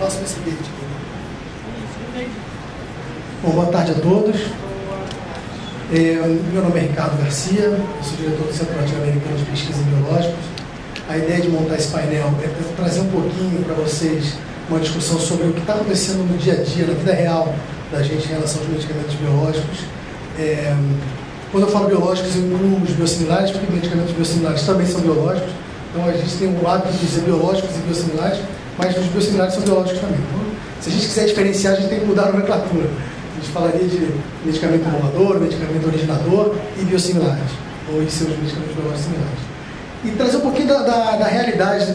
Próximo esse verde Bom, boa tarde a todos. É, meu nome é Ricardo Garcia, sou diretor do Centro Latino-Americano de Pesquisa em Biológicos. A ideia de montar esse painel é trazer um pouquinho para vocês uma discussão sobre o que está acontecendo no dia a dia, na vida real da gente em relação aos medicamentos biológicos. É, quando eu falo biológicos, eu incluo os biosimilares, porque medicamentos biosimilares também são biológicos. Então a gente tem o hábito de dizer biológicos e biosimilares, mas os biosimilares são biológicos também. Então, se a gente quiser diferenciar, a gente tem que mudar a nomenclatura. A gente falaria de medicamento inovador, medicamento originador e biosimilares, ou e seus medicamentos biológicos similares. E trazer um pouquinho da, da, da realidade,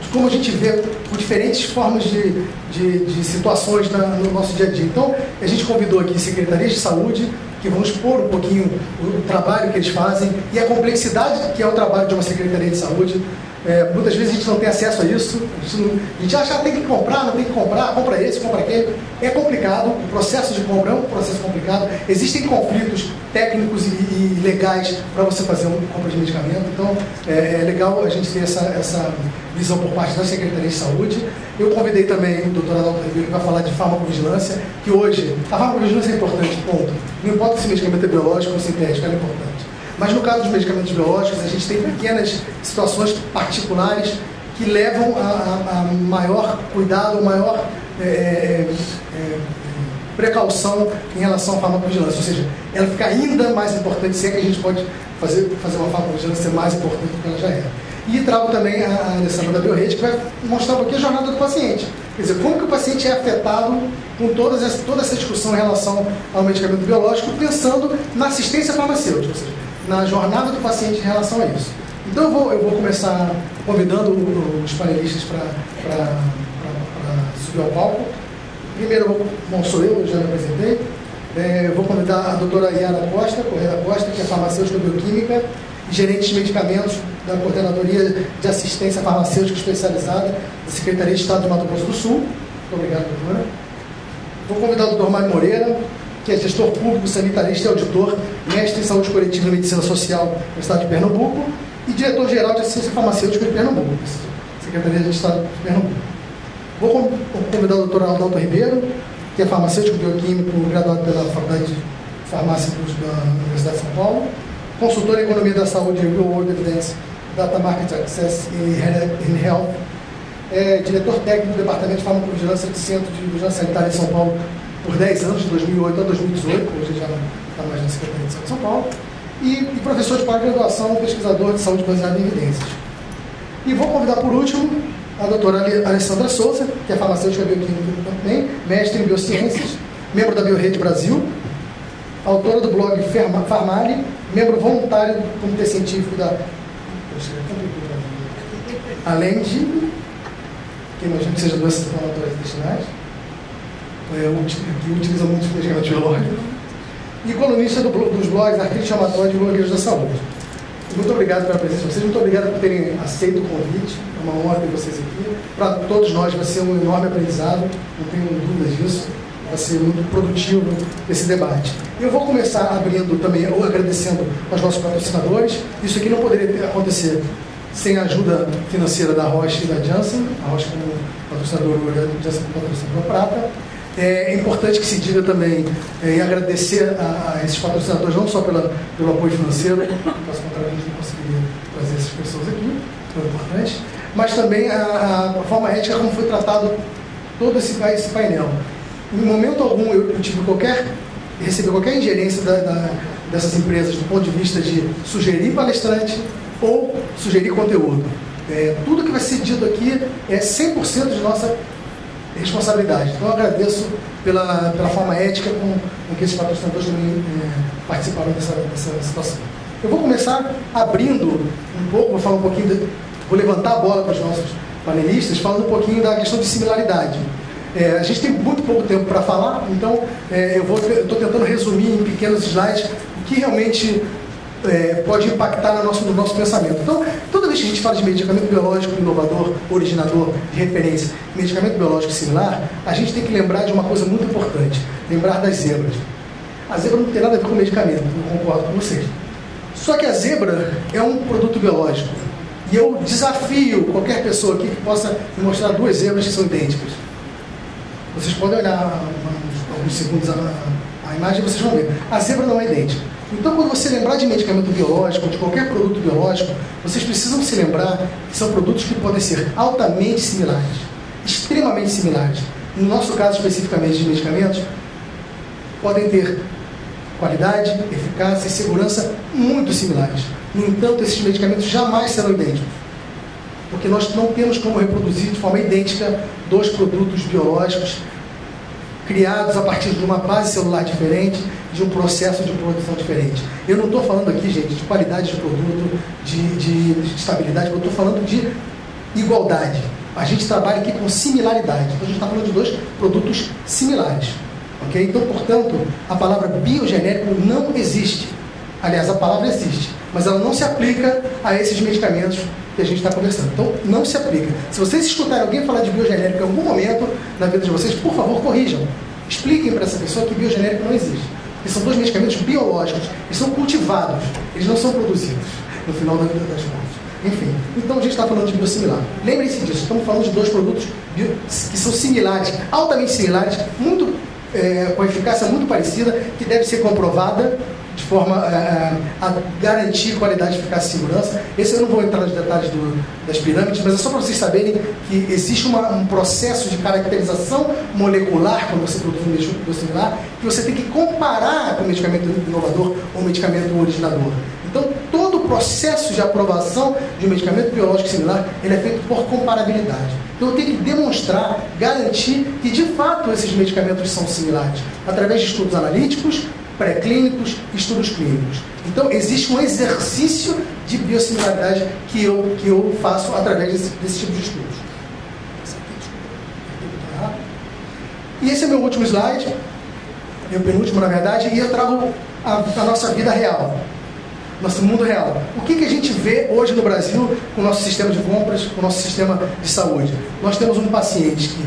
de como a gente vê por diferentes formas de, de, de situações na, no nosso dia a dia. Então, a gente convidou aqui secretarias de saúde, que vão expor um pouquinho o, trabalho que eles fazem e a complexidade que é o trabalho de uma Secretaria de Saúde. É, muitas vezes a gente não tem acesso a isso, a gente, não, a gente acha que tem que comprar, não tem que comprar, compra esse, compra aquele. É complicado, o processo de compra é um processo complicado, existem conflitos técnicos e, e legais para você fazer uma compra de medicamento, então é, é, legal a gente ter essa, essa visão por parte da Secretaria de Saúde. Eu convidei também o doutor Adalto Ribeiro, vai falar de farmacovigilância, que hoje a farmacovigilância é importante, ponto. Não importa se medicamento é biológico ou sintético, ela é importante. Mas no caso dos medicamentos biológicos, a gente tem pequenas situações particulares que levam a, a, a maior cuidado, maior é, é, é, precaução em relação à farmacovigilância. Ou seja, ela fica ainda mais importante, se é que a gente pode fazer, fazer uma farmacovigilância ser mais importante do que ela já é. E trago também a Alessandra da Biorrede, que vai mostrar um pouquinho a jornada do paciente. Quer dizer, como que o paciente é afetado com todas essa, toda essa discussão em relação ao medicamento biológico, pensando na assistência farmacêutica, ou seja, na jornada do paciente em relação a isso. Então eu vou, eu vou começar convidando os panelistas para subir ao palco. Primeiro, bom, sou eu, já me apresentei. É, vou convidar a doutora Yara Costa, Correia Costa, que é farmacêutica bioquímica e gerente de medicamentos da Coordenadoria de Assistência Farmacêutica Especializada da Secretaria de Estado de Mato Grosso do Sul. Muito obrigado, doutora. Vou convidar o doutor Mário Moreira, que é gestor público, sanitarista e auditor, mestre em saúde coletiva e medicina social no Estado de Pernambuco e diretor-geral de assistência farmacêutica de Pernambuco, Secretaria de Estado de Pernambuco. Vou convidar o doutor Aldalto Ribeiro, que é farmacêutico bioquímico, graduado pela Faculdade de Farmácia da Universidade de São Paulo, consultor em economia da saúde, Real World Evidence, Data Market Access e Health, é diretor técnico do Departamento de Farmacovigilância do Centro de Vigilância Sanitária de São Paulo por 10 anos, de 2008 a 2018, hoje já não está mais na Secretaria de Saúde de São Paulo, e, e professor de pós-graduação, pesquisador de saúde baseada em evidências. E vou convidar por último a doutora Alessandra Souza, que é farmacêutica bioquímica também, mestre em biociências, membro da Biorrede Brasil, autora do blog Farmali, membro voluntário do Comitê Científico da. Além de. que imagino que seja doenças inflamatórias intestinais, que utiliza muitos medicamentos biológicos, e colunista do, dos blogs Arquite Chamatório e Blogueiros da Saúde. Muito obrigado pela presença de vocês, muito obrigado por terem aceito o convite, é uma honra ter vocês aqui. Para todos nós vai ser um enorme aprendizado, não tenho dúvidas disso vai ser muito produtivo esse debate. Eu vou começar abrindo também, ou agradecendo aos nossos patrocinadores. Isso aqui não poderia acontecer sem a ajuda financeira da Roche e da Janssen, a Roche como patrocinador a Janssen como patrocinador prata. É importante que se diga também é, e agradecer a, a, esses patrocinadores, não só pela, pelo apoio financeiro, caso contrário a gente não conseguiria trazer essas pessoas aqui, foi importante, mas também a, a forma ética como foi tratado todo esse, esse painel. Em momento algum eu, eu tive qualquer, recebi qualquer ingerência da, da, dessas empresas do ponto de vista de sugerir palestrante ou sugerir conteúdo. É, tudo que vai ser dito aqui é 100% de nossa responsabilidade. Então eu agradeço pela, pela forma ética com, com que esses patrocinadores também é, participaram dessa, dessa situação. Eu vou começar abrindo um pouco, vou falar um pouquinho, de, vou levantar a bola para os nossos panelistas, falando um pouquinho da questão de similaridade. É, a gente tem muito pouco tempo para falar, então é, eu estou tentando resumir em pequenos slides o que realmente é, pode impactar no nosso, no nosso pensamento. Então, toda vez que a gente fala de medicamento biológico inovador, originador, de referência, medicamento biológico similar, a gente tem que lembrar de uma coisa muito importante: lembrar das zebras. A zebra não tem nada a ver com medicamento, não concordo com vocês. Só que a zebra é um produto biológico. E eu desafio qualquer pessoa aqui que possa me mostrar duas zebras que são idênticas. Vocês podem olhar alguns segundos a, a imagem e vocês vão ver. A zebra não é idêntica. Então, quando você lembrar de medicamento biológico, de qualquer produto biológico, vocês precisam se lembrar que são produtos que podem ser altamente similares, extremamente similares. No nosso caso, especificamente de medicamentos, podem ter qualidade, eficácia e segurança muito similares. No entanto, esses medicamentos jamais serão idênticos, porque nós não temos como reproduzir de forma idêntica dois produtos biológicos criados a partir de uma base celular diferente, de um processo de produção diferente. Eu não estou falando aqui, gente, de qualidade de produto, de, de, de estabilidade, eu estou falando de igualdade. A gente trabalha aqui com similaridade. Então a gente está falando de dois produtos similares. Okay? Então, portanto, a palavra biogenérico não existe. Aliás, a palavra existe, mas ela não se aplica a esses medicamentos que a gente está conversando. Então, não se aplica. Se vocês escutarem alguém falar de biogenérico em algum momento na vida de vocês, por favor, corrijam. Expliquem para essa pessoa que biogenérico não existe. Eles são dois medicamentos biológicos. Eles são cultivados. Eles não são produzidos no final das contas. Enfim, então a gente está falando de biosimilar. Lembrem-se disso, estamos falando de dois produtos que são similares, altamente similares, muito, é, com eficácia muito parecida, que deve ser comprovada de forma é, a garantir qualidade, eficácia e segurança. Esse eu não vou entrar nos detalhes do, das pirâmides, mas é só para vocês saberem que existe uma, um processo de caracterização molecular quando você produz um medicamento biosimilar, que você tem que comparar com o medicamento inovador ou o medicamento originador. Então, todo o processo de aprovação de um medicamento biológico similar, ele é feito por comparabilidade. Então, eu tenho que demonstrar, garantir que, de fato, esses medicamentos são similares, através de estudos analíticos, pré-clínicos, estudos clínicos. Então, existe um exercício de biosimilaridade que eu, que eu faço através desse, desse tipo de estudos. E esse é meu último slide, meu penúltimo, na verdade, e eu trago a, a nossa vida real nosso mundo real. O que, que a gente vê hoje no Brasil com o nosso sistema de compras, com o nosso sistema de saúde? Nós temos um paciente que,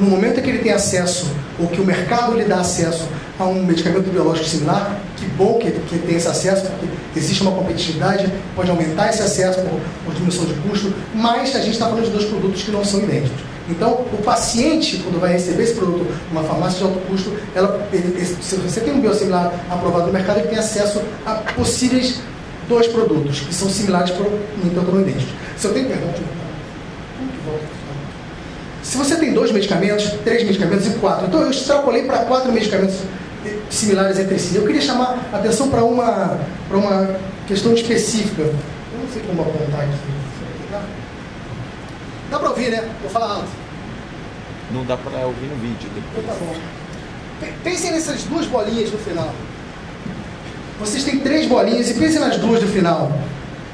no momento que ele tem acesso, ou que o mercado lhe dá acesso a um medicamento biológico similar, que bom que, que tem esse acesso, porque existe uma competitividade, pode aumentar esse acesso por, por diminuição de custo, mas a gente está falando de dois produtos que não são idênticos. Então, o paciente, quando vai receber esse produto numa farmácia de alto custo, ela, ele, se você tem um biosimilar aprovado no mercado, ele tem acesso a possíveis dois produtos, que são similares, no entanto, não idênticos. Se eu tenho, perdão, se você tem dois medicamentos, três medicamentos e quatro, então eu extrapolei para quatro medicamentos similares entre si. Eu queria chamar a atenção para uma, para uma questão específica. Eu não sei como apontar aqui. Dá para ouvir, né? Vou falar alto. Não dá para ouvir no vídeo depois. Então tá bom. Pensem nessas duas bolinhas no final. Vocês têm três bolinhas e pensem nas duas do final.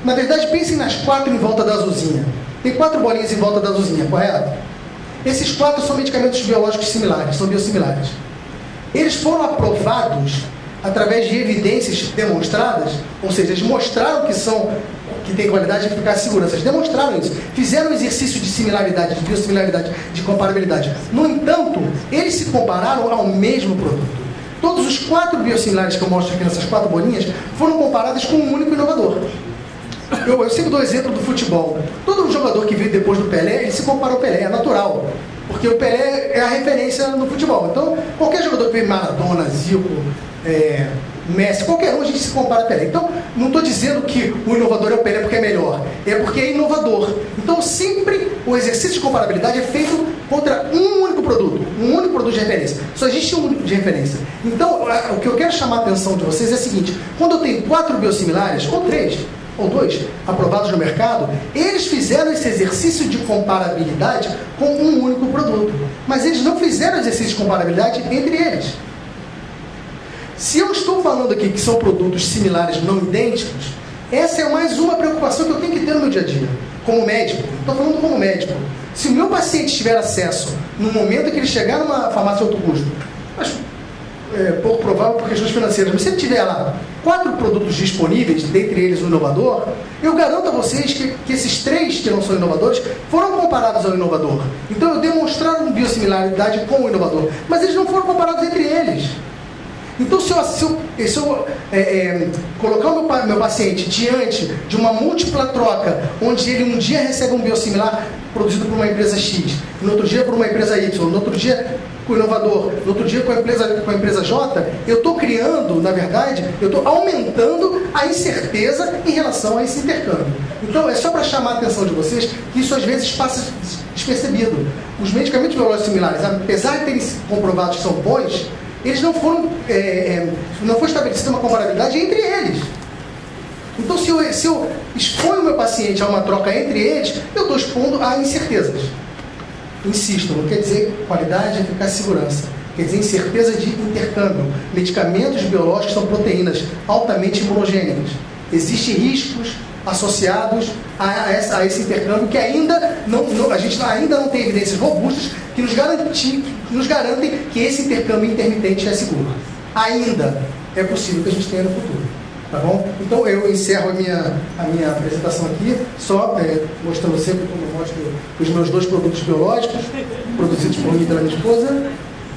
Na verdade, pensem nas quatro em volta da azulzinha. Tem quatro bolinhas em volta da azulzinha, correto? Esses quatro são medicamentos biológicos similares, são biosimilares. Eles foram aprovados através de evidências demonstradas, ou seja, eles mostraram que são que tem qualidade, eficácia e segurança. Eles demonstraram isso. Fizeram um exercício de similaridade, de biosimilaridade, de comparabilidade. No entanto, eles se compararam ao mesmo produto. Todos os quatro biosimilares que eu mostro aqui nessas quatro bolinhas foram comparados com um único inovador. Eu, eu sempre dou exemplo do futebol. Todo jogador que veio depois do Pelé, ele se compara ao Pelé, é natural. Porque o Pelé é a referência no futebol. Então, qualquer jogador que veio Maradona, Zico, é, Messi, qualquer um a gente se compara a Pelé. Então, não estou dizendo que o inovador é o Pelé porque é melhor, é porque é inovador. Então, sempre o exercício de comparabilidade é feito contra um único produto, um único produto de referência. Só existe um único de referência. Então, o que eu quero chamar a atenção de vocês é o seguinte: quando eu tenho quatro biosimilares, ou três, ou dois, aprovados no mercado, eles fizeram esse exercício de comparabilidade com um único produto. Mas eles não fizeram exercício de comparabilidade entre eles. Se eu estou falando aqui que são produtos similares, não idênticos, essa é mais uma preocupação que eu tenho que ter no meu dia a dia, como médico. Estou falando como médico. Se o meu paciente tiver acesso no momento que ele chegar numa farmácia de alto custo, acho é, pouco provável por questões financeiras, mas se ele tiver lá quatro produtos disponíveis, dentre eles o inovador, eu garanto a vocês que, que esses três que não são inovadores foram comparados ao inovador. Então eu demonstraram biosimilaridade com o inovador, mas eles não foram comparados entre eles. Então, se eu, se eu, se eu é, é, colocar o meu, meu paciente diante de uma múltipla troca, onde ele um dia recebe um biosimilar produzido por uma empresa X, no outro dia por uma empresa Y, no outro dia com o inovador, no outro dia com a empresa, com a empresa J, eu estou criando, na verdade, eu estou aumentando a incerteza em relação a esse intercâmbio. Então, é só para chamar a atenção de vocês que isso às vezes passa despercebido. Os medicamentos biológicos similares, apesar de terem comprovado que são bons, eles não foram. É, é, não foi estabelecida uma comparabilidade entre eles. Então, se eu, se eu exponho o meu paciente a uma troca entre eles, eu estou expondo a incertezas. Insisto, não quer dizer qualidade, eficácia e segurança. Quer dizer incerteza de intercâmbio. Medicamentos biológicos são proteínas altamente imunogênicas. Existem riscos associados a, essa, a esse intercâmbio que ainda não, não, a gente ainda não tem evidências robustas que nos, garantir, nos garantem que esse intercâmbio intermitente é seguro. Ainda é possível que a gente tenha no futuro. Tá bom? Então eu encerro a minha, a minha apresentação aqui, só é, mostrando sempre como eu mostro os meus dois produtos biológicos, produzidos por mim e pela minha esposa,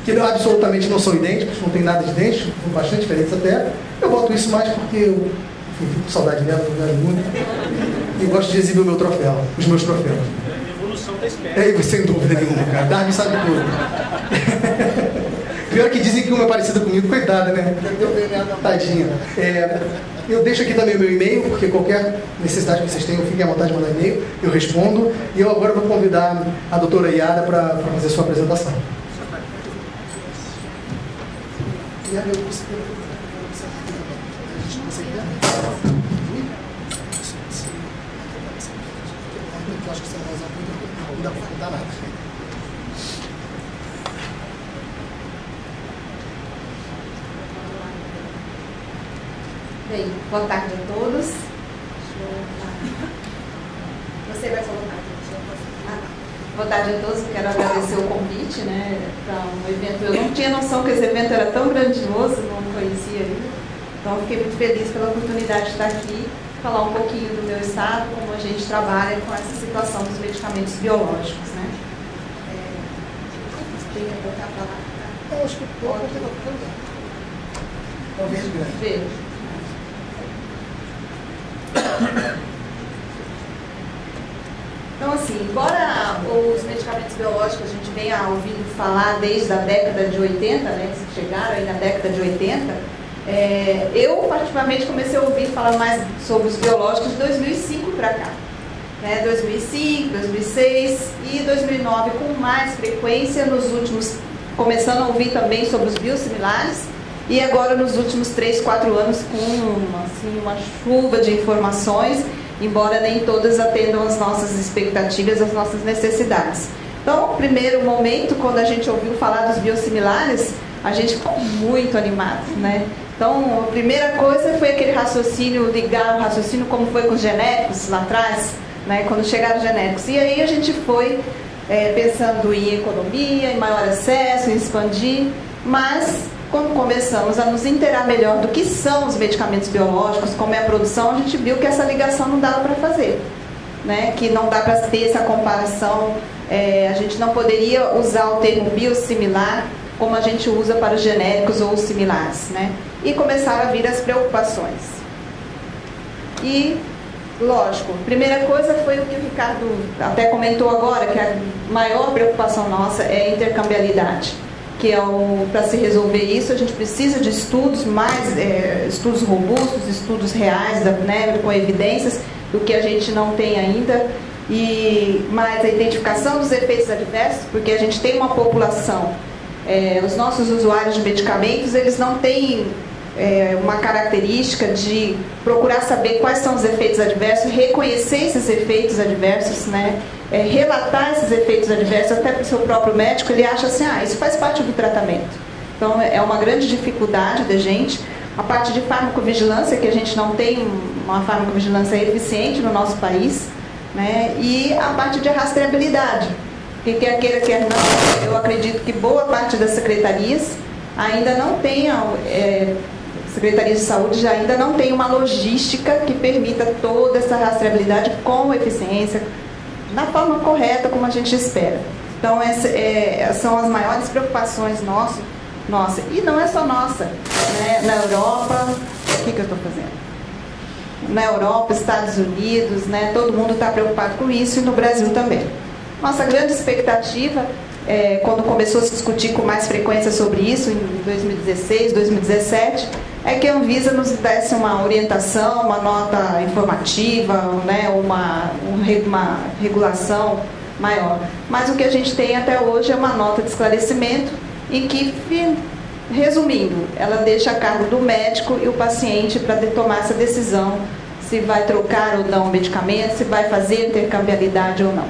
que absolutamente não são idênticos, não tem nada de idêntico, são bastante diferentes até. Eu boto isso mais porque eu saudade dela, gosto muito. E gosto de exibir o meu troféu, os meus troféus. É evolução da espécie. É, sem dúvida nenhuma, cara. Darwin sabe tudo. Pior que dizem que uma é parecida comigo, coitada, né? Tadinha. É, eu deixo aqui também o meu e-mail, porque qualquer necessidade que vocês tenham, fiquem à vontade de mandar e-mail, eu respondo. E eu agora vou convidar a doutora Iara para fazer a sua apresentação. Iara, eu acho que usar muito, não dá para mudar nada. Bem, boa tarde a todos. Você vai colocar ah, Boa tarde a todos, quero agradecer o convite né, para um evento. Eu não tinha noção que esse evento era tão grandioso, não conhecia ainda. Então, fiquei muito feliz pela oportunidade de estar aqui, falar um pouquinho do meu estado, como a gente trabalha com essa situação dos medicamentos biológicos. Né? É... Tem que botar para lá? Eu acho que pode. É o verde grande. Verde. Então, assim, embora os medicamentos biológicos a gente venha ouvindo falar desde a década de 80, né, que chegaram aí na década de 80, é, eu particularmente comecei a ouvir falar mais sobre os biológicos de 2005 para cá. Né, 2005, 2006 e 2009 com mais frequência nos últimos, começando a ouvir também sobre os biosimilares e agora nos últimos 3, 4 anos com assim, uma chuva de informações, embora nem todas atendam as nossas expectativas, as nossas necessidades. Então, primeiro momento, quando a gente ouviu falar dos biosimilares, a gente ficou muito animado, né? Então, a primeira coisa foi aquele raciocínio, ligar o raciocínio como foi com os genéricos lá atrás, né? quando chegaram os genéricos. E aí a gente foi é, pensando em economia, em maior acesso, em expandir, mas quando começamos a nos inteirar melhor do que são os medicamentos biológicos, como é a produção, a gente viu que essa ligação não dava para fazer. Né? Que não dá para ter essa comparação, é, a gente não poderia usar o termo biosimilar como a gente usa para os genéricos ou os similares. Né? E começaram a vir as preocupações. E, lógico, primeira coisa foi o que o Ricardo até comentou agora, que a maior preocupação nossa é a intercambialidade que é para se resolver isso a gente precisa de estudos mais é, estudos robustos, estudos reais, né, com evidências do que a gente não tem ainda e mais a identificação dos efeitos adversos, porque a gente tem uma população, é, os nossos usuários de medicamentos eles não têm é, uma característica de procurar saber quais são os efeitos adversos, reconhecer esses efeitos adversos, né? É, relatar esses efeitos adversos até para o seu próprio médico, ele acha assim, ah, isso faz parte do tratamento. Então é uma grande dificuldade da gente. A parte de farmacovigilância, que a gente não tem uma farmacovigilância eficiente no nosso país, né? e a parte de rastreabilidade. Que quer queira, quer não, eu acredito que boa parte das secretarias ainda não tenham é, Secretaria de Saúde já ainda não tem uma logística que permita toda essa rastreabilidade com eficiência, na forma correta, como a gente espera. Então, essas é, são as maiores preocupações nossas nossa. E não é só nossa. Né? Na Europa, o que, que eu estou fazendo? Na Europa, Estados Unidos, né? todo mundo está preocupado com isso e no Brasil também. Nossa grande expectativa, é, quando começou a se discutir com mais frequência sobre isso, em 2016, 2017, é que a Anvisa nos desse uma orientação, uma nota informativa, né, uma, uma regulação maior. Mas o que a gente tem até hoje é uma nota de esclarecimento em que, resumindo, ela deixa a cargo do médico e o paciente para tomar essa decisão se vai trocar ou não o medicamento, se vai fazer intercambiabilidade ou não.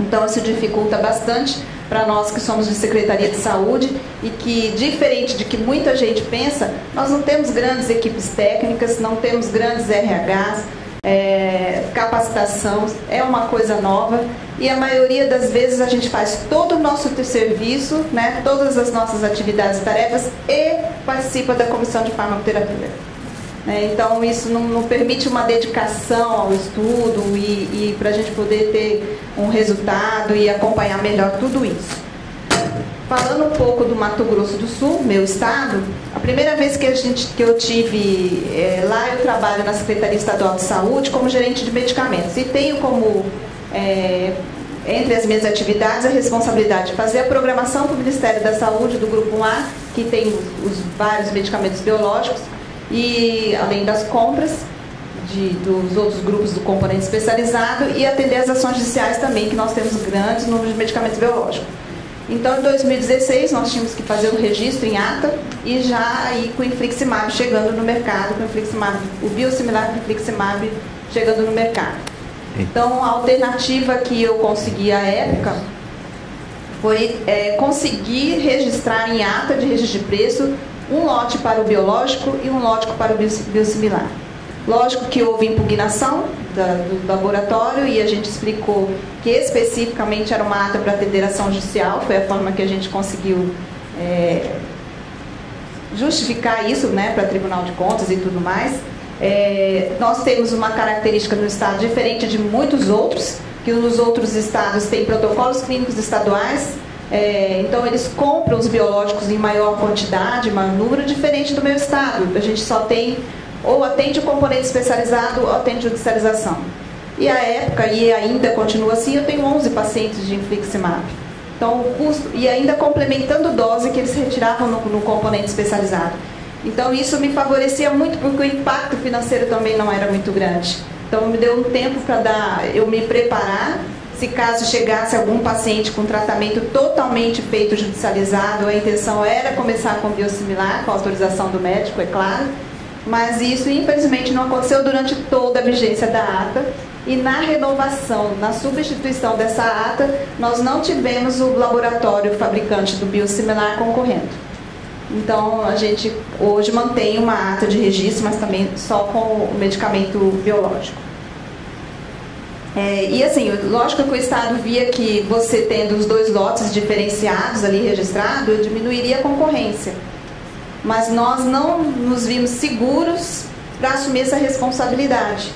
Então isso dificulta bastante para nós que somos de Secretaria de Saúde e que, diferente de que muita gente pensa, nós não temos grandes equipes técnicas, não temos grandes RHs, é, capacitação é uma coisa nova e a maioria das vezes a gente faz todo o nosso serviço, né, todas as nossas atividades e tarefas e participa da comissão de farmacoterapia. É, então isso não, não, permite uma dedicação ao estudo e, e para a gente poder ter um resultado e acompanhar melhor tudo isso. Falando um pouco do Mato Grosso do Sul, meu estado, a primeira vez que, a gente, que eu tive é, lá, eu trabalho na Secretaria Estadual de Saúde como gerente de medicamentos e tenho como, é, entre as minhas atividades, a responsabilidade de fazer a programação para o Ministério da Saúde do Grupo 1A, que tem os, os vários medicamentos biológicos, e além das compras de, dos outros grupos do componente especializado e atender as ações judiciais também, que nós temos grandes números de medicamentos biológicos. Então, em 2016, nós tínhamos que fazer o um registro em ata e já aí com o infliximab chegando no mercado, com o infliximab, o biosimilar do infliximab chegando no mercado. Então, a alternativa que eu consegui à época foi é, conseguir registrar em ata de registro de preço um lote para o biológico e um lote para o biosimilar. Lógico que houve impugnação da, do laboratório e a gente explicou que especificamente era uma ata para atender ação judicial, foi a forma que a gente conseguiu é, justificar isso né, para Tribunal de Contas e tudo mais. É, nós temos uma característica no Estado diferente de muitos outros, que nos outros estados tem protocolos clínicos estaduais, é, então eles compram os biológicos em maior quantidade, maior número, diferente do meu estado. A gente só tem ou atende o componente especializado ou atende judicialização. E a época, e ainda continua assim, eu tenho 11 pacientes de infliximab. Então, o custo, e ainda complementando dose que eles retiravam no, no componente especializado. Então, isso me favorecia muito, porque o impacto financeiro também não era muito grande. Então, me deu um tempo para dar, eu me preparar, se caso chegasse algum paciente com tratamento totalmente feito judicializado, a intenção era começar com biosimilar, com autorização do médico, é claro, mas isso, infelizmente, não aconteceu durante toda a vigência da ata. E na renovação, na substituição dessa ata, nós não tivemos o laboratório fabricante do biosimilar concorrendo. Então, a gente hoje mantém uma ata de registro, mas também só com o medicamento biológico. É, e assim, lógico que o Estado via que você tendo os dois lotes diferenciados ali registrados, diminuiria a concorrência mas nós não nos vimos seguros para assumir essa responsabilidade.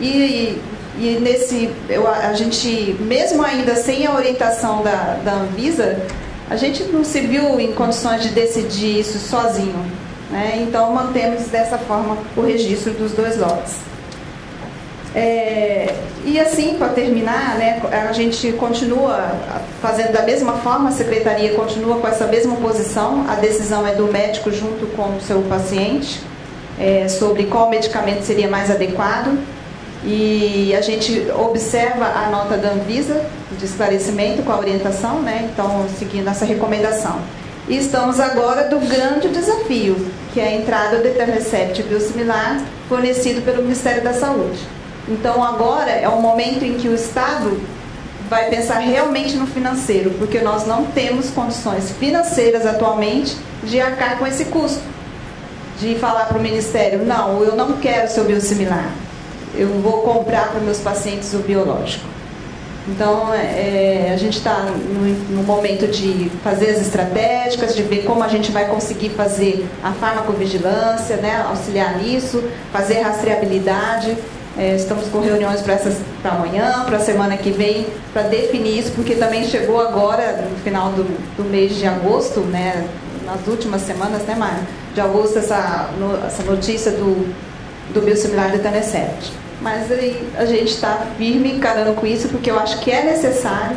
E, e nesse, eu, a gente, mesmo ainda sem a orientação da, da Anvisa, a gente não se viu em condições de decidir isso sozinho. Né? Então mantemos dessa forma o registro dos dois lotes. É, e assim, para terminar, né, a gente continua fazendo da mesma forma, a secretaria continua com essa mesma posição, a decisão é do médico junto com o seu paciente é, sobre qual medicamento seria mais adequado. E a gente observa a nota da Anvisa de esclarecimento com a orientação, né, então seguindo essa recomendação. E estamos agora do grande desafio, que é a entrada do Eterrecept biosimilar fornecido pelo Ministério da Saúde. Então agora é o momento em que o Estado vai pensar realmente no financeiro, porque nós não temos condições financeiras atualmente de arcar com esse custo. De falar para o Ministério, não, eu não quero seu biosimilar, eu vou comprar para meus pacientes o biológico. Então, é, a gente está no, no, momento de fazer as estratégicas, de ver como a gente vai conseguir fazer a farmacovigilância, né, auxiliar nisso, fazer rastreabilidade é, estamos com reuniões para amanhã, para a semana que vem, para definir isso, porque também chegou agora, no final do, do mês de agosto, né, nas últimas semanas, né, Maia, de agosto, essa, no, essa notícia do, do biosimilar da Tanecept. Mas aí, a gente está firme encarando com isso, porque eu acho que é necessário,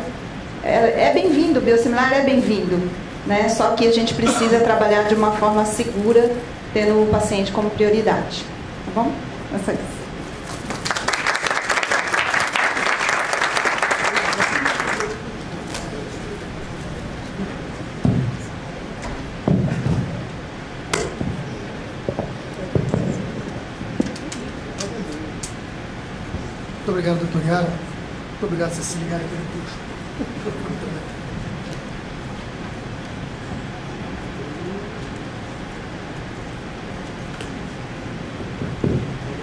é, é bem-vindo, o biosimilar é bem-vindo, né? só que a gente precisa trabalhar de uma forma segura, tendo o paciente como prioridade. Tá bom? É obrigado, doutor Yara. Muito obrigado por se ligarem aqui.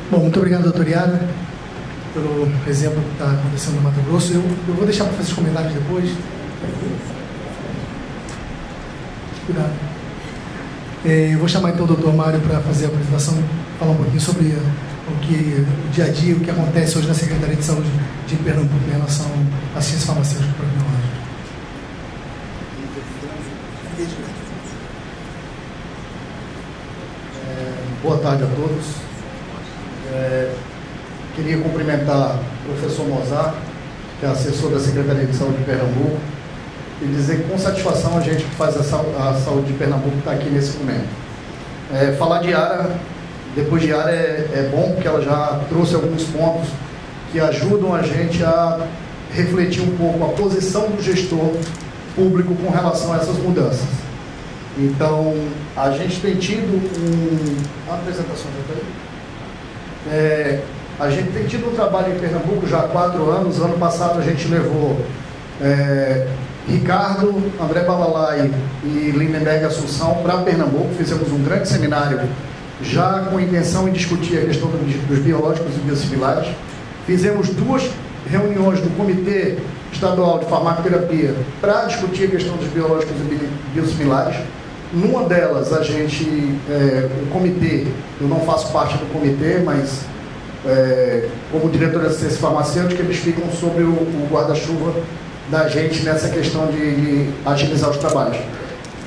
Bom, muito obrigado, doutor Yara, pelo exemplo que está acontecendo no Mato Grosso. Eu, eu vou deixar para fazer os comentários depois. Cuidado. É, eu vou chamar então o doutor Mário para fazer a apresentação, falar um pouquinho sobre o que o dia a dia, o que acontece hoje na Secretaria de Saúde de Pernambuco em relação à ciência farmacêutica prognóstica. É, boa tarde a todos. É, queria cumprimentar o professor Mozart, que é assessor da Secretaria de Saúde de Pernambuco, e dizer que com satisfação a gente que faz a, saúde de Pernambuco está aqui nesse momento. É, falar de área depois de área é, é bom porque ela já trouxe alguns pontos que ajudam a gente a refletir um pouco a posição do gestor público com relação a essas mudanças. Então, a gente tem tido um. A apresentação já está aí? É, a gente tem tido um trabalho em Pernambuco já há quatro anos. Ano passado a gente levou é, Ricardo, André Balalai e Lindenberg Assunção para Pernambuco. Fizemos um grande seminário já com a intenção de discutir a questão dos biológicos e biosimilares. Fizemos duas reuniões do Comitê Estadual de Farmacoterapia para discutir a questão dos biológicos e biosimilares. Numa delas, a gente, é, o comitê, eu não faço parte do comitê, mas é, como diretor da assistência farmacêutica, eles ficam sobre o, o guarda-chuva da gente nessa questão de, de agilizar os trabalhos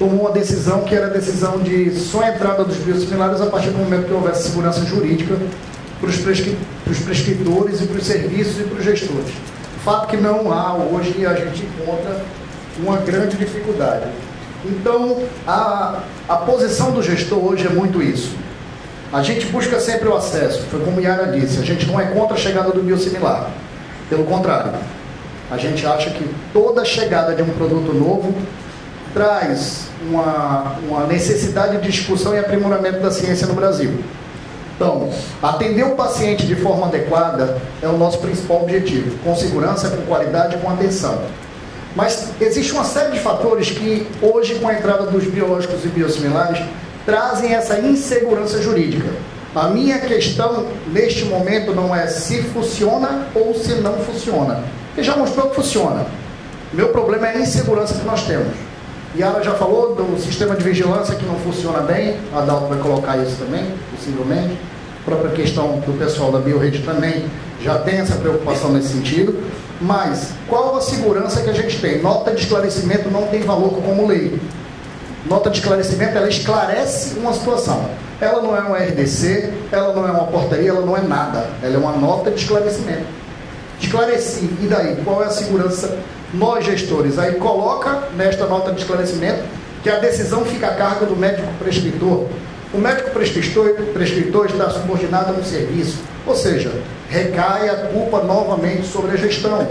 tomou uma decisão que era a decisão de só entrada dos biosimilares a partir do momento que houvesse segurança jurídica para os, prescri para os prescritores e para os serviços e para os gestores. Fato que não há hoje a gente encontra uma grande dificuldade. Então, a, a posição do gestor hoje é muito isso. A gente busca sempre o acesso, foi como Yara disse, a gente não é contra a chegada do biosimilar. Pelo contrário, a gente acha que toda chegada de um produto novo traz uma, uma necessidade de discussão e aprimoramento da ciência no Brasil. Então, atender o paciente de forma adequada é o nosso principal objetivo, com segurança, com qualidade, com atenção. Mas existe uma série de fatores que, hoje, com a entrada dos biológicos e biosimilares, trazem essa insegurança jurídica. A minha questão, neste momento, não é se funciona ou se não funciona. Porque já mostrou que funciona. Meu problema é a insegurança que nós temos. Yara já falou do sistema de vigilância que não funciona bem, a Adalto vai colocar isso também, possivelmente. A própria questão do pessoal da BioRede também já tem essa preocupação nesse sentido. Mas qual a segurança que a gente tem? Nota de esclarecimento não tem valor como lei. Nota de esclarecimento, ela esclarece uma situação. Ela não é um RDC, ela não é uma portaria, ela não é nada. Ela é uma nota de esclarecimento. Esclareci, e daí? Qual é a segurança nós gestores. Aí coloca nesta nota de esclarecimento que a decisão fica a cargo do médico prescritor. O médico prescritor, prescritor está subordinado a um serviço, ou seja, recai a culpa novamente sobre a gestão.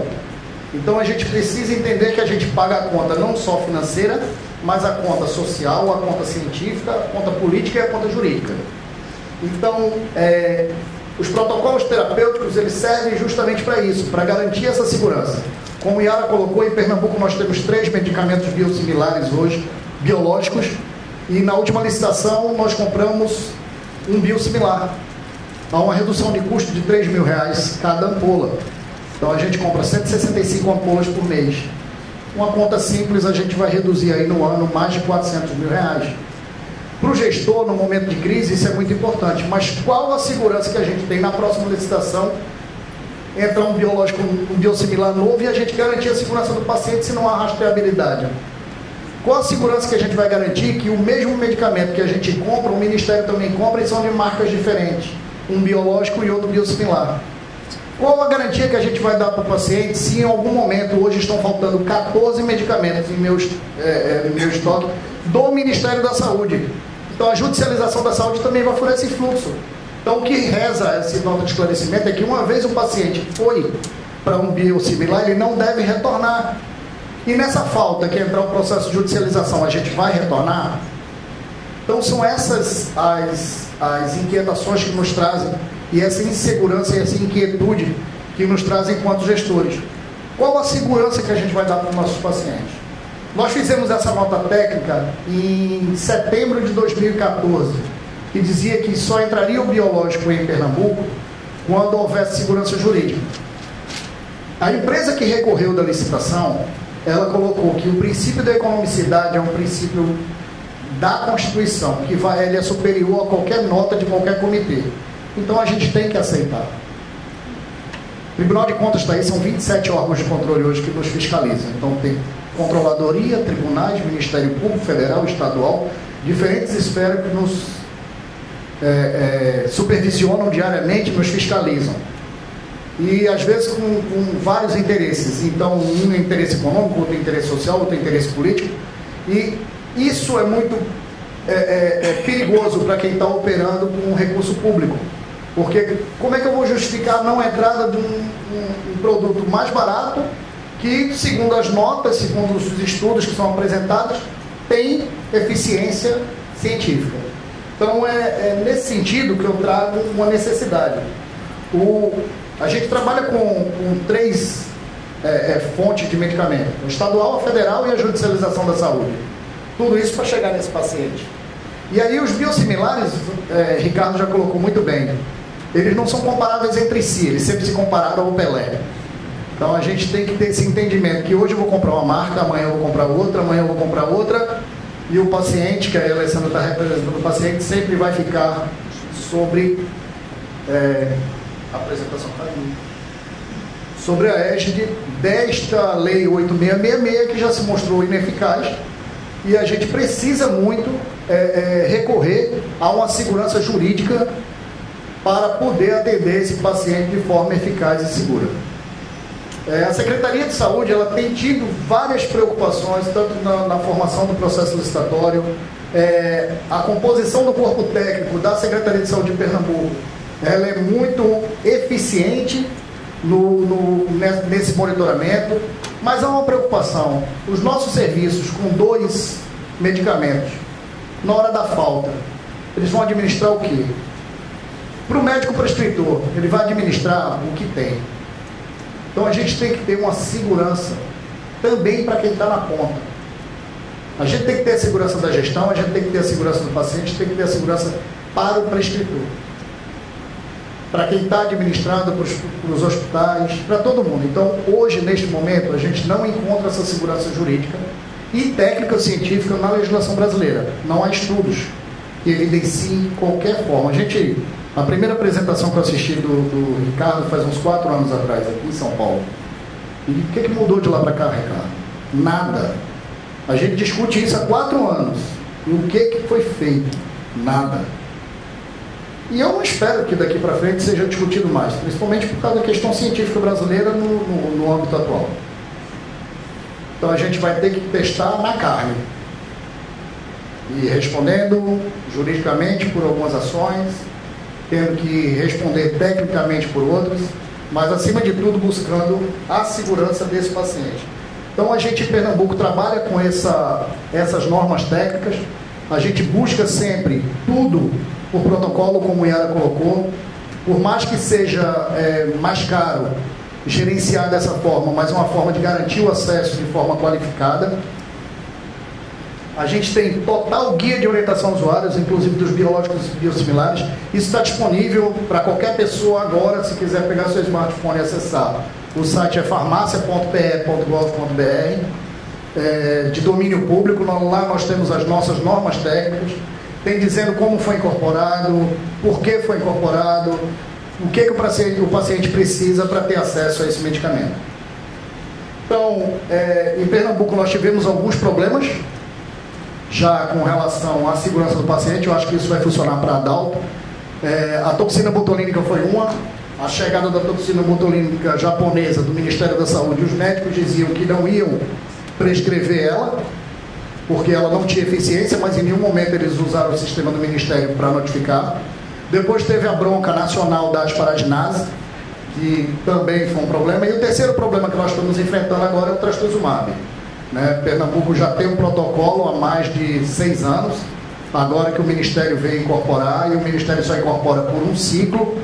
Então a gente precisa entender que a gente paga a conta não só financeira, mas a conta social, a conta científica, a conta política e a conta jurídica. Então, é, os protocolos terapêuticos eles servem justamente para isso, para garantir essa segurança. Como o Yara colocou, em Pernambuco nós temos três medicamentos biosimilares hoje, biológicos, e na última licitação nós compramos um biosimilar. Há uma redução de custo de 3 mil reais cada ampola. Então a gente compra 165 ampolas por mês. Uma conta simples, a gente vai reduzir aí no ano mais de 400 mil reais. Para o gestor, no momento de crise, isso é muito importante. Mas qual a segurança que a gente tem na próxima licitação entrar um biológico, um biosimilar novo e a gente garantir a segurança do paciente se não há rastreabilidade. Qual a segurança que a gente vai garantir que o mesmo medicamento que a gente compra, o Ministério também compra e são de marcas diferentes, um biológico e outro biosimilar? Qual a garantia que a gente vai dar para o paciente se em algum momento, hoje estão faltando 14 medicamentos em, meus, é, é, meu estoque, do Ministério da Saúde? Então a judicialização da saúde também vai furar esse fluxo. Então o que reza esse nota de esclarecimento é que uma vez o paciente foi para um biosimilar, ele não deve retornar. E nessa falta que entrar o processo de judicialização, a gente vai retornar? Então são essas as, as inquietações que nos trazem, e essa insegurança e essa inquietude que nos trazem enquanto gestores. Qual a segurança que a gente vai dar para os nossos pacientes? Nós fizemos essa nota técnica em setembro de 2014, que dizia que só entraria o biológico em Pernambuco quando houvesse segurança jurídica. A empresa que recorreu da licitação, ela colocou que o princípio da economicidade é um princípio da Constituição, que vai, ele é superior a qualquer nota de qualquer comitê. Então a gente tem que aceitar. O Tribunal de Contas está aí, são 27 órgãos de controle hoje que nos fiscalizam. Então tem controladoria, tribunais, Ministério Público Federal, Estadual, diferentes esferas que nos é, é, supervisionam diariamente, nos fiscalizam e às vezes com, com, vários interesses. Então, um é interesse econômico, outro é interesse social, outro é interesse político. E isso é muito é, é, é perigoso para quem está operando com um recurso público. Porque como é que eu vou justificar a não entrada de um, um, um produto mais barato que, segundo as notas, segundo os estudos que são apresentados, tem eficiência científica. Então é, é nesse sentido que eu trago uma necessidade. O, a gente trabalha com, com três é, é, fontes de medicamento: o estadual, a federal e a judicialização da saúde. Tudo isso para chegar nesse paciente. E aí os biosimilares, é, Ricardo já colocou muito bem, eles não são comparáveis entre si, eles sempre se compararam ao Pelé. Então a gente tem que ter esse entendimento que hoje eu vou comprar uma marca, amanhã eu vou comprar outra, amanhã eu vou comprar outra, e o paciente, que a Alessandra está representando o paciente, sempre vai ficar sobre é, a apresentação aí. Sobre a égide desta Lei 8666, que já se mostrou ineficaz, e a gente precisa muito é, é, recorrer a uma segurança jurídica para poder atender esse paciente de forma eficaz e segura. É, a Secretaria de Saúde ela tem tido várias preocupações, tanto na, na formação do processo licitatório, é, a composição do corpo técnico da Secretaria de Saúde de Pernambuco ela é muito eficiente no, no, nesse monitoramento, mas há uma preocupação. Os nossos serviços com dois medicamentos, na hora da falta, eles vão administrar o quê? Para o médico prescritor, ele vai administrar o que tem. Então a gente tem que ter uma segurança também para quem está na ponta. A gente tem que ter a segurança da gestão, a gente tem que ter a segurança do paciente, a gente tem que ter a segurança para o prescritor para quem está administrando para os hospitais, para todo mundo. Então, hoje, neste momento, a gente não encontra essa segurança jurídica e técnica científica na legislação brasileira. Não há estudos que evidenciem qualquer forma. A gente, a primeira apresentação que eu assisti do, do Ricardo faz uns quatro anos atrás, aqui em São Paulo. E o que, que mudou de lá para cá, Ricardo? Nada. A gente discute isso há quatro anos. E o que, que foi feito? Nada. E eu não espero que daqui para frente seja discutido mais, principalmente por causa da questão científica brasileira no, no, no âmbito atual. Então a gente vai ter que testar na carne. E respondendo juridicamente por algumas ações, tendo que responder tecnicamente por outras, mas acima de tudo buscando a segurança desse paciente. Então a gente em Pernambuco trabalha com essa, essas normas técnicas, a gente busca sempre tudo por protocolo, como o Yara colocou. Por mais que seja é, mais caro gerenciar dessa forma, mas uma forma de garantir o acesso de forma qualificada. A gente tem total guia de orientação usuários, inclusive dos biológicos e biosimilares. Isso está disponível para qualquer pessoa agora, se quiser pegar seu smartphone e acessar. O site é farmácia.pe.gov.br, é, de domínio público. Lá nós temos as nossas normas técnicas tem dizendo como foi incorporado, por que foi incorporado, o que, que o, paciente, o paciente precisa para ter acesso a esse medicamento. Então, é, em Pernambuco nós tivemos alguns problemas já com relação à segurança do paciente, eu acho que isso vai funcionar para adulto. É, a toxina botulínica foi uma, a chegada da toxina botulínica japonesa do Ministério da Saúde, os médicos diziam que não iam prescrever ela, porque ela não tinha eficiência, mas em nenhum momento eles usaram o sistema do Ministério para notificar. Depois teve a bronca nacional da asparaginase, que também foi um problema. E o terceiro problema que nós estamos enfrentando agora é o trastuzumab. Né? Pernambuco já tem um protocolo há mais de seis anos, agora que o Ministério veio incorporar, e o Ministério só incorpora por um ciclo.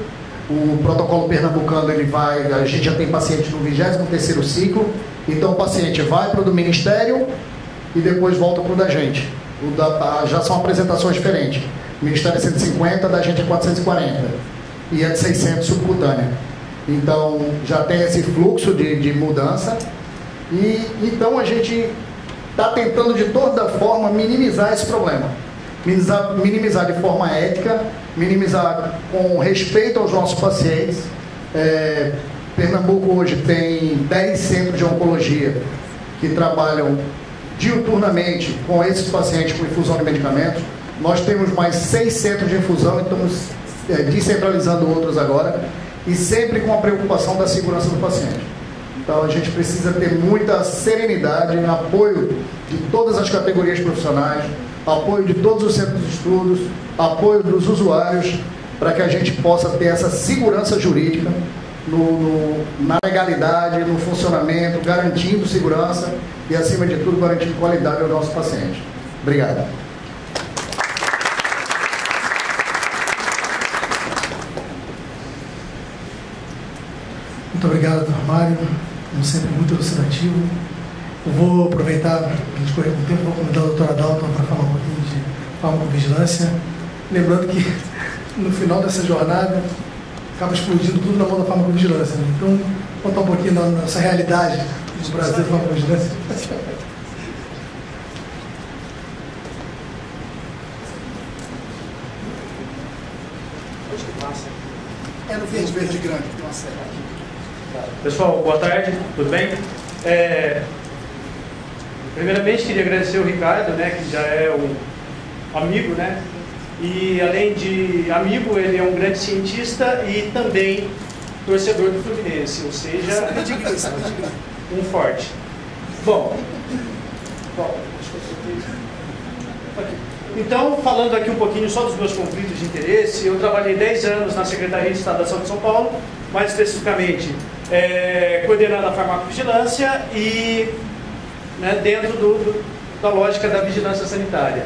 O protocolo pernambucano, ele vai, a gente já tem paciente no 23º ciclo, então o paciente vai para o do Ministério e depois volta para o da gente. O da, já são apresentações diferentes. O Ministério é 150, da gente é 440. E é de 600 subcutânea. Então, já tem esse fluxo de, de mudança. E então a gente está tentando de toda forma minimizar esse problema. Minimizar, minimizar de forma ética, minimizar com respeito aos nossos pacientes. É, Pernambuco hoje tem 10 centros de oncologia que trabalham diuturnamente com esses pacientes com infusão de medicamentos. Nós temos mais seis centros de infusão e estamos é, descentralizando outros agora e sempre com a preocupação da segurança do paciente. Então a gente precisa ter muita serenidade, apoio de todas as categorias profissionais, apoio de todos os centros de estudos, apoio dos usuários, para que a gente possa ter essa segurança jurídica no, no, na legalidade, no funcionamento, garantindo segurança e, acima de tudo, garantindo qualidade ao nosso paciente. Obrigado. Muito obrigado. Mário. Como sempre, muito elucidativo. Eu vou aproveitar, a gente correr com o tempo, vou convidar a doutora Dalton para falar um pouquinho de farmacovigilância. Lembrando que no final dessa jornada acaba explodindo tudo na mão da farmacovigilância. Né? Então, contar um pouquinho da nossa realidade do Brasil da farmacovigilância. É no verde, verde grande, nossa. Pessoal, boa tarde, tudo bem? É, primeiramente, queria agradecer o Ricardo, né, que já é um amigo, né? E além de amigo, ele é um grande cientista e também torcedor do Fluminense, ou seja, um forte. Bom, bom então, falando aqui um pouquinho só dos meus conflitos de interesse, eu trabalhei 10 anos na Secretaria de Estado da Saúde de São Paulo, mais especificamente é, coordenando a farmacovigilância e né, dentro do, do, da lógica da vigilância sanitária.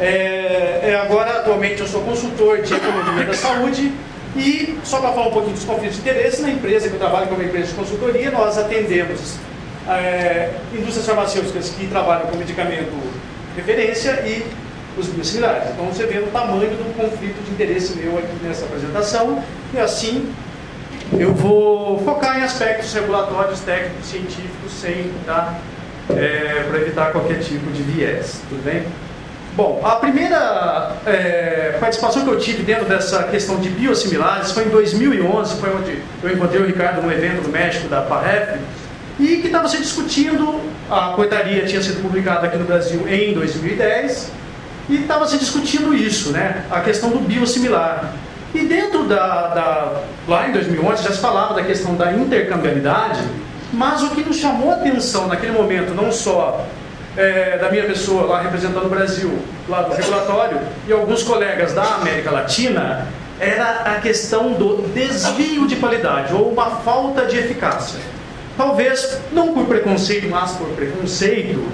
É, é, agora, atualmente, eu sou consultor de economia da saúde e, só para falar um pouquinho dos conflitos de interesse, na empresa que eu trabalho como empresa de consultoria, nós atendemos é, indústrias farmacêuticas que trabalham com medicamento referência e os biosimilares. Então você vê o tamanho do conflito de interesse meu aqui nessa apresentação e assim eu vou focar em aspectos regulatórios, técnicos, científicos, sem tá? É, para evitar qualquer tipo de viés, tudo bem? Bom, a primeira é, participação que eu tive dentro dessa questão de biosimilares foi em 2011, foi onde eu encontrei o Ricardo no evento no México da PAREF, e que estava se discutindo, a portaria tinha sido publicada aqui no Brasil em 2010, e estava se discutindo isso, né? a questão do biosimilar. E dentro da, da, lá em 2011 já se falava da questão da intercambiabilidade, mas o que nos chamou a atenção naquele momento, não só é, da minha pessoa lá representando o Brasil, lá do regulatório, e alguns colegas da América Latina, era a questão do desvio de qualidade ou uma falta de eficácia. Talvez não por preconceito, mas por preconceito,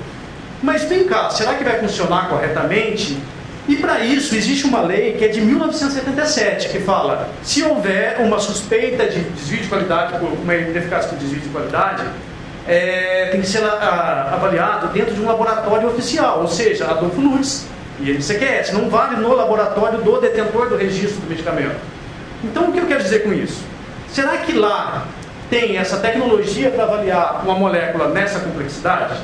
mas vem cá, será que vai funcionar corretamente? E para isso existe uma lei que é de 1977 que fala: se houver uma suspeita de desvio de qualidade, uma ineficácia por desvio de qualidade, é, tem que ser a, avaliado dentro de um laboratório oficial, ou seja, Adolfo Nunes e NCQS. Não vale no laboratório do detentor do registro do medicamento. Então o que eu quero dizer com isso? Será que lá tem essa tecnologia para avaliar uma molécula nessa complexidade?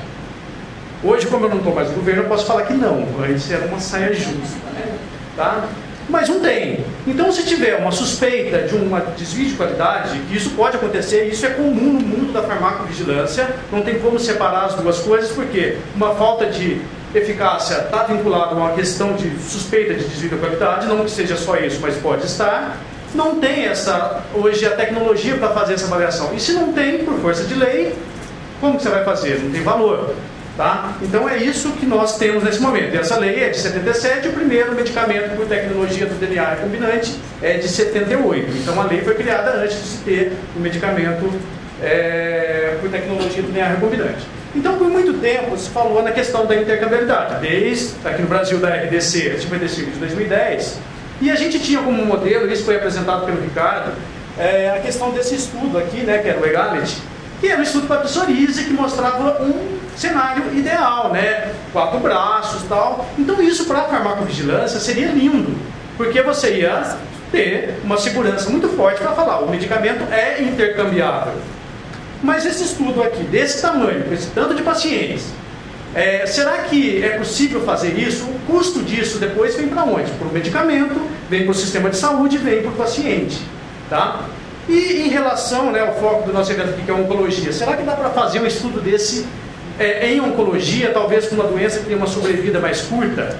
Hoje, como eu não estou mais no governo, eu posso falar que não. Antes era uma saia justa. Tá? Mas não tem. Então, se tiver uma suspeita de um desvio de qualidade, isso pode acontecer, isso é comum no mundo da farmacovigilância, não tem como separar as duas coisas, porque uma falta de eficácia está vinculada a uma questão de suspeita de desvio da qualidade, não que seja só isso, mas pode estar. Não tem essa, hoje, a tecnologia para fazer essa avaliação. E se não tem, por força de lei, como que você vai fazer? Não tem valor. Tá? Então é isso que nós temos nesse momento. E essa lei é de 77, o primeiro medicamento por tecnologia do DNA recombinante é de 78. Então a lei foi criada antes de se ter o medicamento é, por tecnologia do DNA recombinante. Então, por muito tempo, se falou na questão da intercambiabilidade, desde aqui no Brasil da RDC 55 de 2010, e a gente tinha como modelo, isso foi apresentado pelo Ricardo, é, a questão desse estudo aqui, né, que era o EGAMET, que era um estudo para psoríase que mostrava um cenário ideal, né, quatro braços tal. Então, isso para a farmacovigilância seria lindo, porque você ia ter uma segurança muito forte para falar, o medicamento é intercambiável. Mas esse estudo aqui, desse tamanho, com esse tanto de pacientes, é, será que é possível fazer isso? O custo disso depois vem para onde? Para o medicamento, vem para o sistema de saúde, vem para o paciente. Tá? E em relação né, ao foco do nosso evento aqui, que é oncologia, será que dá para fazer um estudo desse é, em oncologia, talvez com uma doença que tem uma sobrevida mais curta?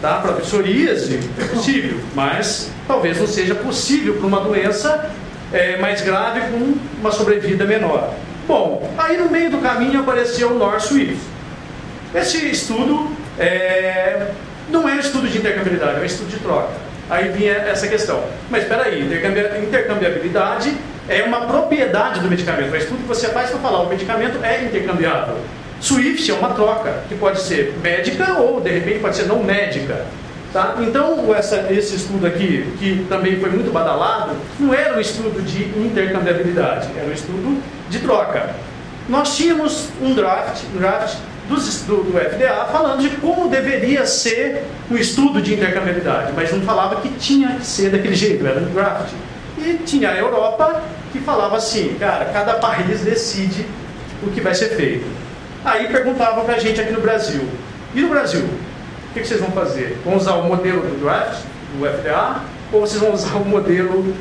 Tá? Para psoríase, é possível, mas talvez não seja possível para uma doença é, mais grave com uma sobrevida menor. Bom, aí no meio do caminho apareceu o North Swift. Esse estudo é, não é um estudo de intercambiabilidade, é um estudo de troca. Aí vinha essa questão. Mas espera aí, intercambiabilidade é uma propriedade do medicamento. É um estudo que você faz para falar, o medicamento é intercambiável. Swift é uma troca, que pode ser médica ou, de repente, pode ser não médica. Tá? Então, essa, esse estudo aqui, que também foi muito badalado, não era um estudo de intercambiabilidade, era um estudo de troca. Nós tínhamos um draft, um draft do, do, do, FDA falando de como deveria ser o estudo de intercambiabilidade, mas não falava que tinha que ser daquele jeito, era um draft. E tinha a Europa que falava assim, cara, cada país decide o que vai ser feito. Aí perguntava para a gente aqui no Brasil, e no Brasil? o que, vocês vão fazer? Vão usar o modelo do draft, do FDA, ou vocês vão usar o modelo.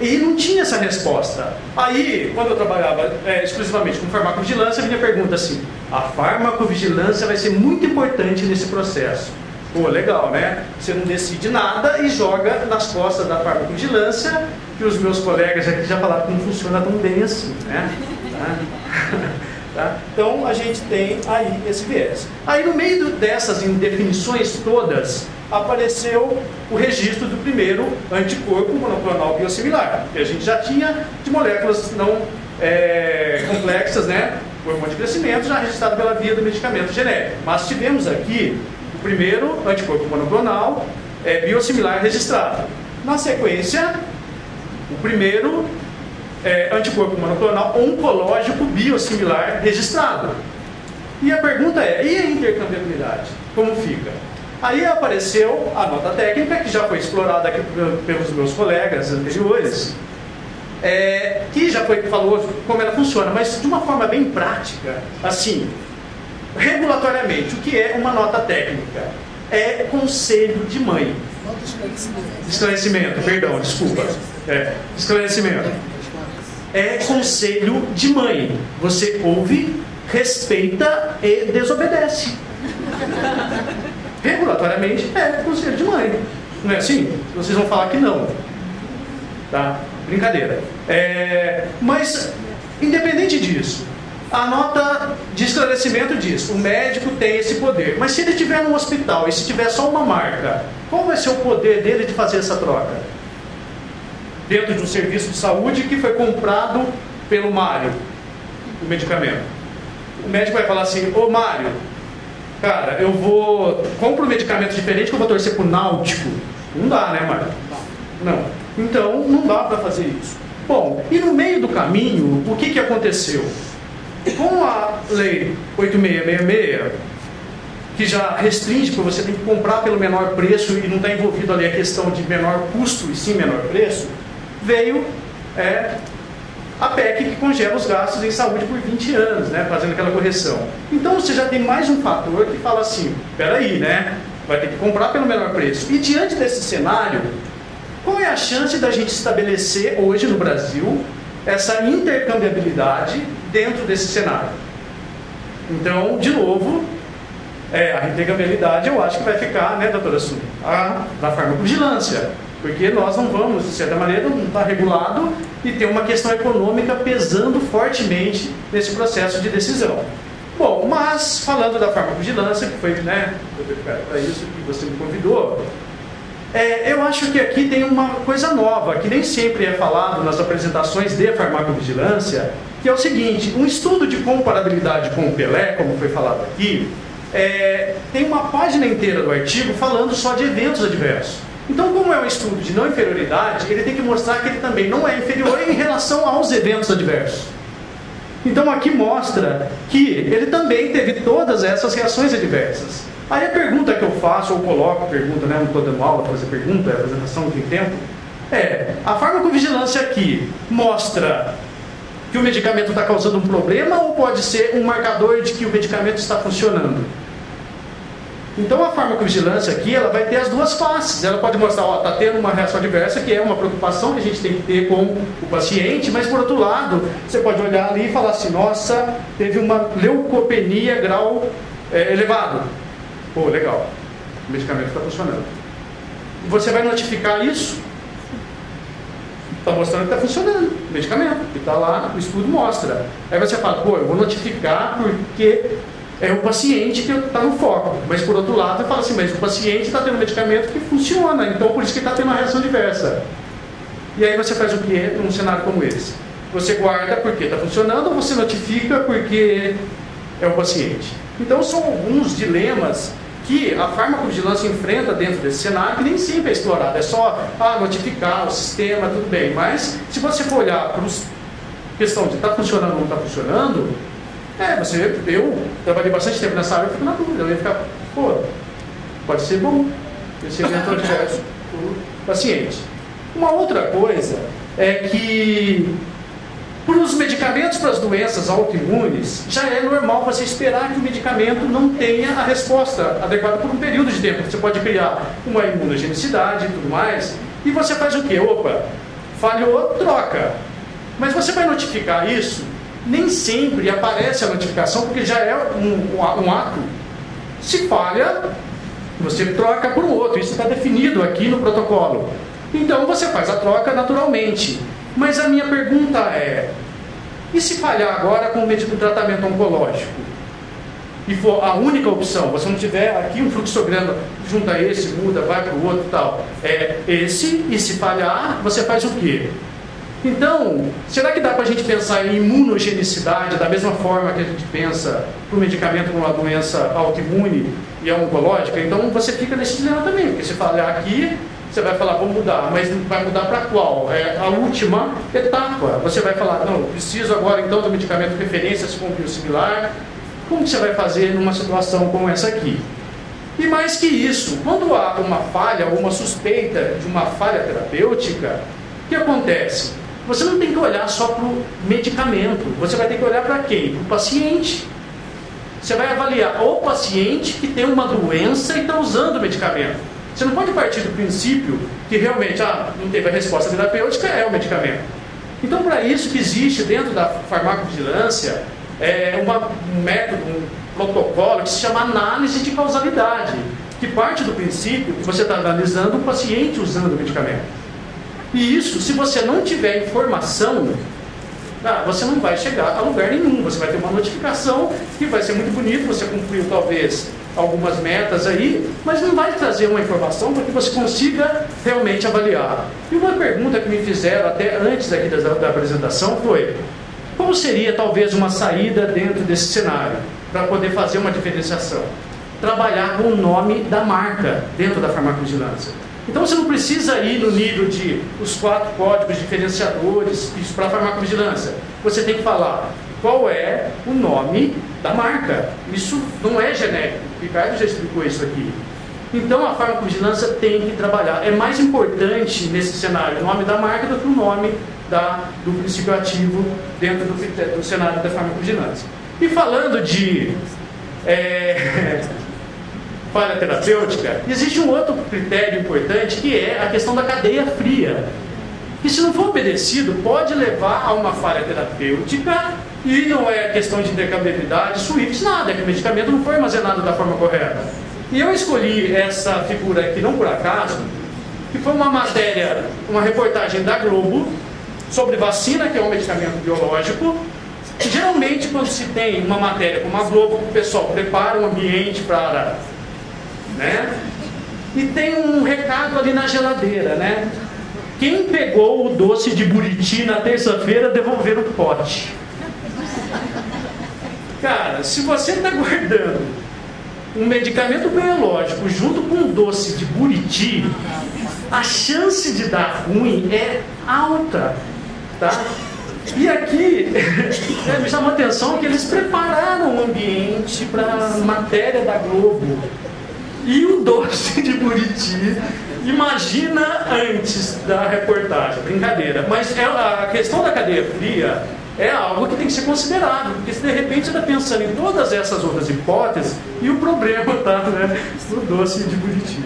E não tinha essa resposta. Aí, quando eu trabalhava é, exclusivamente com farmacovigilância, a minha pergunta assim: a farmacovigilância vai ser muito importante nesse processo. Pô, legal, né? Você não decide nada e joga nas costas da farmacovigilância, que os meus colegas aqui já falaram que não funciona tão bem assim, né? Tá? Tá? Então a gente tem aí esse viés. Aí no meio dessas indefinições todas, apareceu o registro do primeiro anticorpo monoclonal biosimilar, que a gente já tinha de moléculas não é, complexas, né? Hormônio de crescimento, já registrado pela via do medicamento genérico. Mas tivemos aqui primeiro anticorpo monoclonal é, biosimilar registrado. Na sequência, o primeiro é, anticorpo monoclonal oncológico biosimilar registrado. E a pergunta é, e a intercambiabilidade? Como fica? Aí apareceu a nota técnica, que já foi explorada aqui pelos meus colegas anteriores, é, que já foi falou como ela funciona, mas de uma forma bem prática, assim, regulatoriamente, o que é uma nota técnica? É conselho de mãe. Esclarecimento, perdão, desculpa. É, esclarecimento é conselho de mãe. Você ouve, respeita e desobedece. Regulatoriamente é conselho de mãe. Não é assim? Vocês vão falar que não. Tá? Brincadeira. É, mas, independente disso, a nota de esclarecimento diz: o médico tem esse poder. Mas se ele estiver no hospital e se tiver só uma marca, qual vai ser o poder dele de fazer essa troca? dentro de um serviço de saúde que foi comprado pelo Mário, o medicamento. O médico vai falar assim, ô Mário, cara, eu vou. compro um medicamento diferente que eu vou torcer pro náutico. Não dá, né, Mário? Não. Então, não dá para fazer isso. Bom, e no meio do caminho, o que, que aconteceu? Com a lei 8666, que já restringe para você ter que comprar pelo menor preço e não está envolvido ali a questão de menor custo e sim menor preço, veio é, a PEC que congela os gastos em saúde por 20 anos, né, fazendo aquela correção. Então você já tem mais um fator que fala assim, peraí, né, vai ter que comprar pelo menor preço. E diante desse cenário, qual é a chance da gente estabelecer hoje no Brasil essa intercambiabilidade dentro desse cenário? Então, de novo, É, a reintegrabilidade eu acho que vai ficar, né, doutora Su? A, da farmacovigilância. Porque nós não vamos, de certa maneira, não está regulado e tem uma questão econômica pesando fortemente nesse processo de decisão. Bom, mas falando da farmacovigilância, que foi né, para isso que você me convidou, é, eu acho que aqui tem uma coisa nova, que nem sempre é falado nas apresentações de farmacovigilância, que é o seguinte, um estudo de comparabilidade com o Pelé, como foi falado aqui, é, tem uma página inteira do artigo falando só de eventos adversos. Então, como é um estudo de não inferioridade, ele tem que mostrar que ele também não é inferior em relação aos eventos adversos. Então, aqui mostra que ele também teve todas essas reações adversas. Aí a pergunta que eu faço, ou coloco pergunta, né? Não estou dando aula para fazer pergunta, é apresentação tem tempo. É, a farmacovigilância aqui mostra que o medicamento está causando um problema ou pode ser um marcador de que o medicamento está funcionando? Então a farmacovigilância aqui, ela vai ter as duas faces. Ela pode mostrar, ó, está tendo uma reação adversa, que é uma preocupação que a gente tem que ter com o paciente, mas por outro lado, você pode olhar ali e falar assim, nossa, teve uma leucopenia grau é, elevado. Pô, legal, o medicamento está funcionando. Você vai notificar isso? Está mostrando que está funcionando o medicamento, que está lá, o estudo mostra. Aí você fala, pô, eu vou notificar porque é o paciente que está no foco. Mas por outro lado, você fala assim, mas o paciente está tendo um medicamento que funciona, então por isso que está tendo uma reação diversa. E aí você faz o que num cenário como esse? Você guarda porque está funcionando ou você notifica porque é o paciente? Então são alguns dilemas que a farmacovigilância enfrenta dentro desse cenário que nem sempre é explorado. É só ah, notificar o sistema, tudo bem. Mas se você for olhar para a questão de está funcionando ou não está funcionando, é, você, eu trabalhei bastante tempo nessa área e fico na dúvida. Eu ia ficar, pô, pode ser bom esse evento adverso para o paciente. Uma outra coisa é que para os medicamentos para as doenças autoimunes, já é normal você esperar que o medicamento não tenha a resposta adequada por um período de tempo. Você pode criar uma imunogenicidade e tudo mais. E você faz o quê? Opa, falhou, troca. Mas você vai notificar isso? Nem sempre aparece a notificação, porque já é um, um ato. Se falha, você troca por outro. Isso está definido aqui no protocolo. Então você faz a troca naturalmente. Mas a minha pergunta é: e se falhar agora com o tratamento oncológico? E for a única opção, você não tiver aqui um fluxograma, junta esse, muda, vai para o outro tal. É esse, e se falhar, você faz o quê? Então, será que dá para a gente pensar em imunogenicidade da mesma forma que a gente pensa para o medicamento para uma doença autoimune e oncológica? Então você fica nesse dilema também, porque se falhar aqui, você vai falar, vou mudar, mas vai mudar para qual? É a última etapa. Você vai falar, não, preciso agora então do medicamento referência, se for um similar. Como você vai fazer numa situação como essa aqui? E mais que isso, quando há uma falha ou uma suspeita de uma falha terapêutica, o que acontece? Você não tem que olhar só para o medicamento, você vai ter que olhar para quem? Para o paciente. Você vai avaliar o paciente que tem uma doença e está usando o medicamento. Você não pode partir do princípio que realmente ah, não teve a resposta terapêutica, é o medicamento. Então, para isso que existe dentro da farmacovigilância é uma, um método, um protocolo que se chama análise de causalidade, que parte do princípio que você está analisando o paciente usando o medicamento. E isso, se você não tiver informação, ah, você não vai chegar a lugar nenhum. Você vai ter uma notificação que vai ser muito bonito, você cumpriu talvez algumas metas aí, mas não vai trazer uma informação para que você consiga realmente avaliar. E uma pergunta que me fizeram até antes aqui da, da apresentação foi: como seria talvez uma saída dentro desse cenário para poder fazer uma diferenciação? Trabalhar com o nome da marca dentro da farmacovigilância. Então você não precisa ir no nível de os quatro códigos diferenciadores isso para a farmacovigilância. Você tem que falar qual é o nome da marca. Isso não é genérico. O Ricardo já explicou isso aqui. Então a farmacovigilância tem que trabalhar. É mais importante nesse cenário o nome da marca do que o nome da, do princípio ativo dentro do, do cenário da farmacovigilância. E falando de é, falha terapêutica, existe um outro critério importante que é a questão da cadeia fria. Que se não for obedecido, pode levar a uma falha terapêutica E não é questão de intercambiabilidade, SWIFT, nada, é que o medicamento não foi armazenado da forma correta. E eu escolhi essa figura aqui não por acaso, que foi uma matéria, uma reportagem da Globo sobre vacina, que é um medicamento biológico. Geralmente, quando se tem uma matéria como a Globo, o pessoal prepara um ambiente para. Né? E tem um recado ali na geladeira, né? Quem pegou o doce de buriti na terça-feira, devolver o pote. Cara, se você está guardando um medicamento biológico junto com um doce de buriti, a chance de dar ruim é alta, tá? E aqui é, me chama a atenção que eles prepararam o ambiente para matéria da Globo e o doce de Buriti. Imagina antes da reportagem, brincadeira. Mas é, a questão da cadeia fria é algo que tem que ser considerado, porque se de repente você está pensando em todas essas outras hipóteses e o problema está né, no doce de Buriti.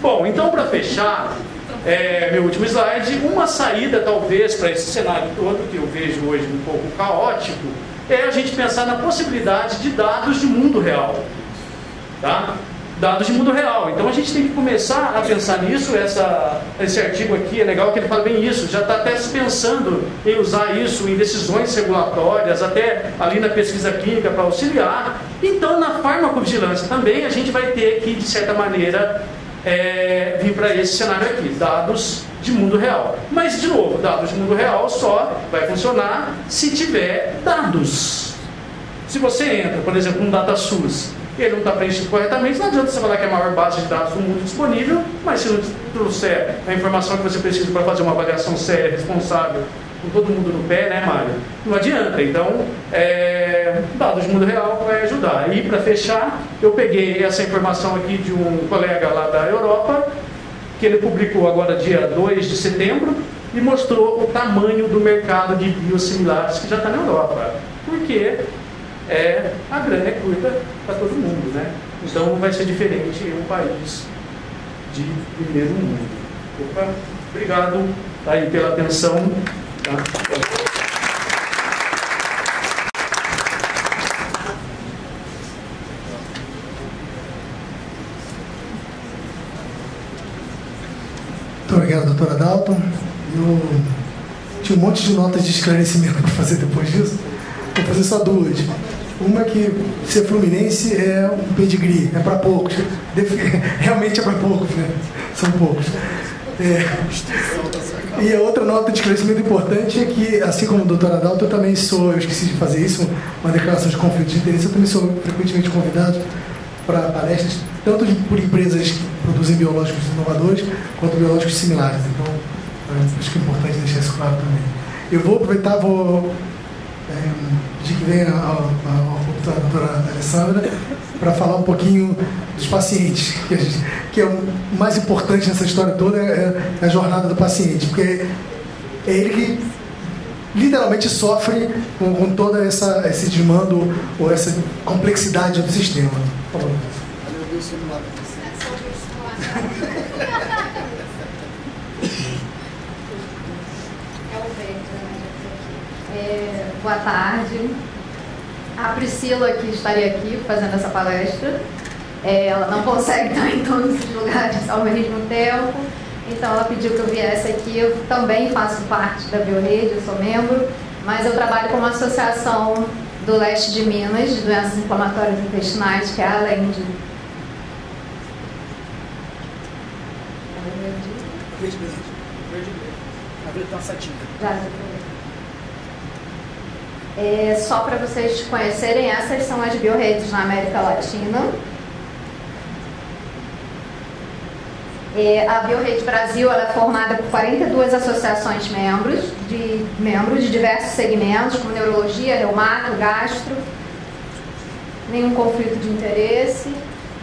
Bom, então para fechar, é, meu último slide, uma saída talvez para esse cenário todo que eu vejo hoje um pouco caótico é a gente pensar na possibilidade de dados de mundo real. Tá? Dados de mundo real. Então a gente tem que começar a pensar nisso. Essa, esse artigo aqui é legal que ele fala bem isso. Já está até se pensando em usar isso em decisões regulatórias, até ali na pesquisa clínica para auxiliar. Então na farmacovigilância também a gente vai ter que, de certa maneira, é, vir para esse cenário aqui, dados de mundo real. Mas, de novo, dados de mundo real só vai funcionar se tiver dados. Se você entra, por exemplo, num DataSUS ele não está preenchido corretamente, não adianta você falar que é a maior base de dados do mundo disponível, mas se não trouxer a informação que você precisa para fazer uma avaliação séria, responsável, com todo mundo no pé, né, Mário? Não adianta. Então, é, dados de mundo real vai ajudar. E para fechar, eu peguei essa informação aqui de um colega lá da Europa, que ele publicou agora dia 2 de setembro, e mostrou o tamanho do mercado de biosimilares que já está na Europa. Por quê? É, a grana é curta para todo mundo, né? Então vai ser diferente em um país de primeiro mundo. Opa, obrigado aí pela atenção. Tá? Muito obrigado, doutora Dalton. Eu tinha um monte de notas de esclarecimento para fazer depois disso. Vou fazer só duas. Uma é que ser fluminense é um pedigree, é para poucos. Realmente é para poucos, né? São poucos. É. E a outra nota de esclarecimento importante é que, assim como o doutor Adalto, eu também sou, eu esqueci de fazer isso, uma declaração de conflito de interesse, eu também sou frequentemente convidado para palestras, tanto de, por empresas que produzem biológicos inovadores, quanto biológicos similares. Então, acho que é importante deixar isso claro também. Eu vou aproveitar, vou é, pedir que a, a doutora Alessandra para falar um pouquinho dos pacientes, que, gente, que, é o mais importante nessa história toda é, é a jornada do paciente, porque é ele que literalmente sofre com, com toda essa esse desmando ou essa complexidade do sistema. Por favor. É, boa tarde. A Priscila, que estaria aqui fazendo essa palestra, é, ela não consegue estar em todos os lugares ao mesmo tempo, então ela pediu que eu viesse aqui. Eu também faço parte da Biorede, eu sou membro, mas eu trabalho com uma associação do leste de Minas, de doenças inflamatórias intestinais, que é a LEND. Verde, verde. Verde, verde. A verde está setinha. Já, já é, só para vocês conhecerem, essas são as biorredes na América Latina. É, a Biorrede Brasil é formada por 42 associações membros, de membros de diversos segmentos, como neurologia, reumato, gastro, nenhum conflito de interesse.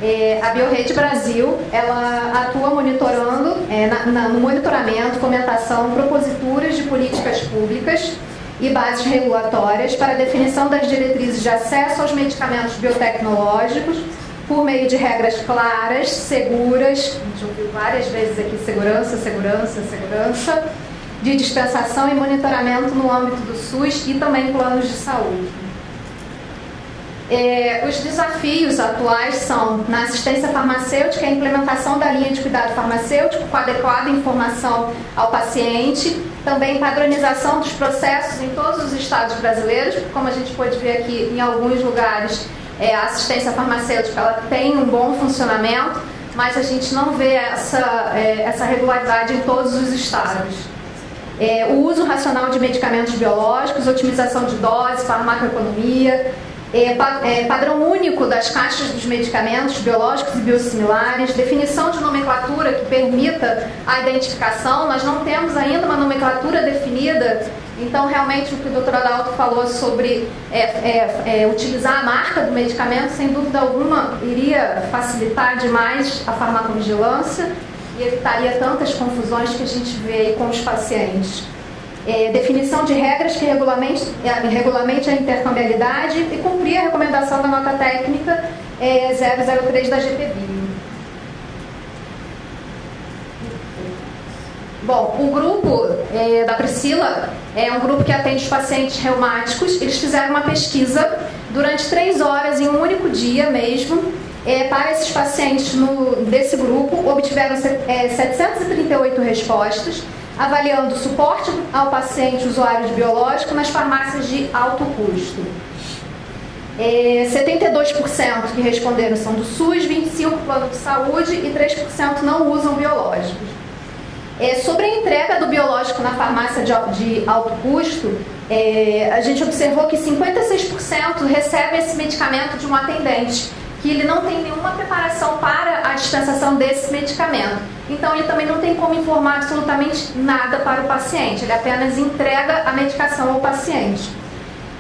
É, a Biorrede Brasil, ela atua monitorando, é, na, na, no monitoramento, fomentação, proposituras de políticas públicas e bases regulatórias para a definição das diretrizes de acesso aos medicamentos biotecnológicos por meio de regras claras, seguras, a gente ouviu várias vezes aqui segurança, segurança, segurança, de dispensação e monitoramento no âmbito do SUS e também planos de saúde. É, os desafios atuais são na assistência farmacêutica a implementação da linha de cuidado farmacêutico com adequada informação ao paciente, também padronização dos processos em todos os estados brasileiros, como a gente pode ver aqui em alguns lugares é, a assistência farmacêutica ela tem um bom funcionamento, mas a gente não vê essa, é, essa regularidade em todos os estados. É, o uso racional de medicamentos biológicos, otimização de doses, farmacoeconomia, é, é, padrão único das caixas dos medicamentos biológicos e biosimilares, definição de nomenclatura que permita a identificação. Nós não temos ainda uma nomenclatura definida, então realmente o que o doutor Adalto falou sobre é, é, é, utilizar a marca do medicamento, sem dúvida alguma, iria facilitar demais a farmacovigilância e evitaria tantas confusões que a gente vê com os pacientes é, definição de regras que regulamente, é, regulamente a intercambiabilidade e cumprir a recomendação da nota técnica é, 003 da GPB. Bom, o grupo é, da Priscila é um grupo que atende os pacientes reumáticos. Eles fizeram uma pesquisa durante três horas em um único dia mesmo. É, para esses pacientes no, desse grupo, obtiveram é, 738 respostas avaliando o suporte ao paciente usuário de biológico nas farmácias de alto custo. É, 72% que responderam são do SUS, 25% plano de saúde e 3% não usam biológicos. É, sobre a entrega do biológico na farmácia de, de alto custo, é, a gente observou que 56% recebem esse medicamento de um atendente que ele não tem nenhuma preparação para a dispensação desse medicamento. Então, ele também não tem como informar absolutamente nada para o paciente, ele apenas entrega a medicação ao paciente.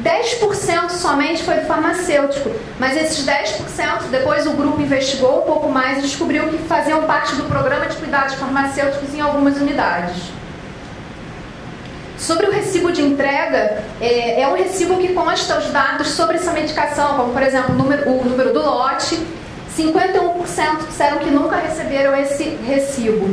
10% somente foi do farmacêutico, mas esses 10%, depois o grupo investigou um pouco mais e descobriu que faziam parte do programa de cuidados farmacêuticos em algumas unidades. Sobre o recibo de entrega, é, é, um recibo que consta os dados sobre essa medicação, como por exemplo o número, o número do lote. 51% disseram que nunca receberam esse recibo.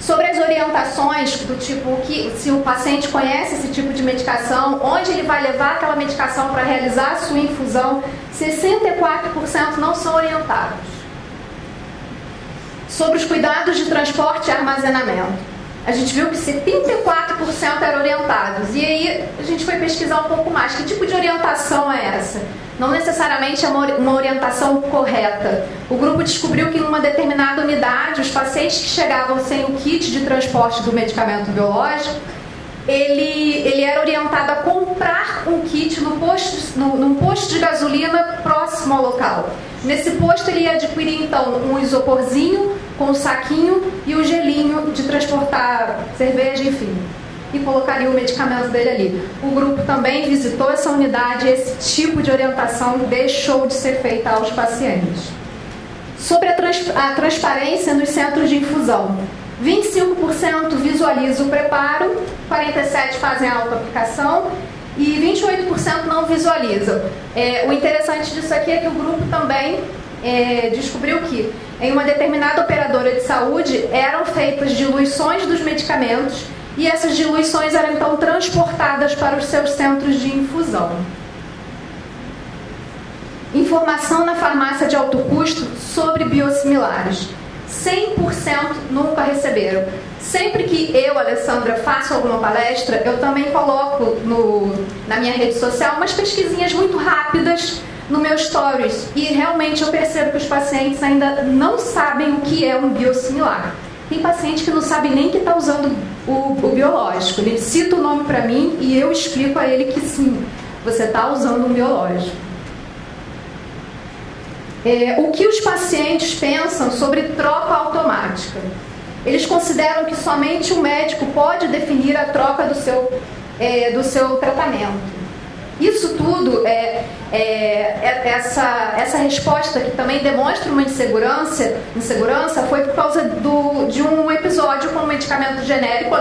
Sobre as orientações do tipo que se o paciente conhece esse tipo de medicação, onde ele vai levar aquela medicação para realizar a sua infusão, 64% não são orientados. Sobre os cuidados de transporte e armazenamento a gente viu que 74% eram orientados. E aí a gente foi pesquisar um pouco mais. Que tipo de orientação é essa? Não necessariamente é uma orientação correta. O grupo descobriu que em uma determinada unidade, os pacientes que chegavam sem o kit de transporte do medicamento biológico, ele, ele era orientado a comprar um kit no posto, no, num posto de gasolina próximo ao local. Nesse posto ele ia adquirir então um isoporzinho com o saquinho e o gelinho de transportar cerveja, enfim. E colocaria o medicamento dele ali. O grupo também visitou essa unidade e esse tipo de orientação deixou de ser feita aos pacientes. Sobre a, trans, a transparência nos centros de infusão. 25% visualiza o preparo, 47% fazem a autoaplicação e 28% não visualizam. É, o interessante disso aqui é que o grupo também é, descobriu que em uma determinada operadora de saúde eram feitas diluições dos medicamentos e essas diluições eram então transportadas para os seus centros de infusão. Informação na farmácia de alto custo sobre biosimilares. 100% nunca receberam. Sempre que eu, Alessandra, faço alguma palestra, eu também coloco no, na minha rede social umas pesquisinhas muito rápidas no meu stories e realmente eu percebo que os pacientes ainda não sabem o que é um biosimilar. Tem paciente que não sabe nem que está usando o, o, biológico. Ele cita o nome para mim e eu explico a ele que sim, você está usando um biológico. É, o que os pacientes pensam sobre troca automática? Eles consideram que somente o médico pode definir a troca do seu, é, do seu tratamento. Isso tudo, é, é, é, essa, essa resposta que também demonstra uma insegurança, insegurança foi por causa do, de um episódio com um medicamento genérico, a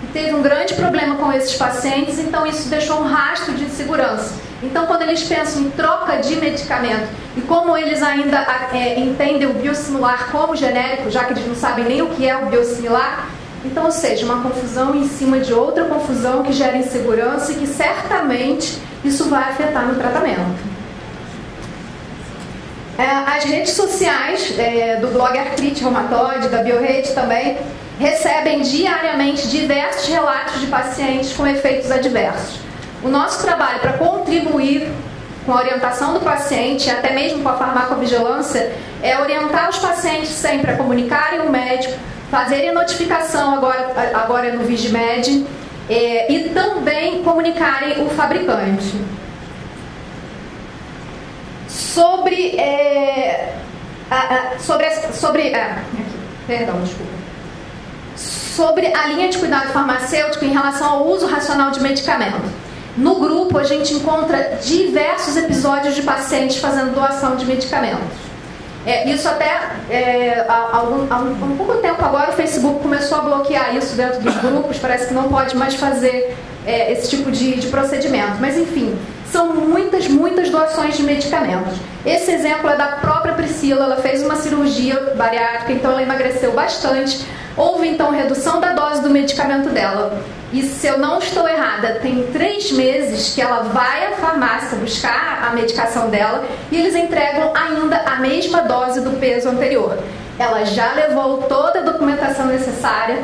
que teve um grande problema com esses pacientes, então isso deixou um rastro de insegurança. Então, quando eles pensam em troca de medicamento e como eles ainda é, entendem o biosimilar como genérico, já que eles não sabem nem o que é o biosimilar, Então, ou seja, uma confusão em cima de outra confusão que gera insegurança e que certamente isso vai afetar no tratamento. É, as redes sociais é, do blog Artrite Reumatoide, da BioRede também, recebem diariamente diversos relatos de pacientes com efeitos adversos. O nosso trabalho para contribuir com a orientação do paciente, até mesmo com a farmacovigilância, é orientar os pacientes sempre a comunicarem o médico, fazerem notificação agora, agora no Vigimed é, e também comunicarem o fabricante. Sobre, é, a, a, sobre, sobre aqui, perdão, desculpa. Sobre a linha de cuidado farmacêutico em relação ao uso racional de medicamento. No grupo, a gente encontra diversos episódios de pacientes fazendo doação de medicamentos. É, isso até é, há, algum, há, um, um pouco tempo agora o Facebook começou a bloquear isso dentro dos grupos, parece que não pode mais fazer é, esse tipo de, de procedimento. Mas enfim, são muitas, muitas doações de medicamentos. Esse exemplo é da própria Priscila, ela fez uma cirurgia bariátrica, então ela emagreceu bastante. Houve então redução da dose do medicamento dela. E se eu não estou errada, tem três meses que ela vai à farmácia buscar a medicação dela e eles entregam ainda a mesma dose do peso anterior. Ela já levou toda a documentação necessária,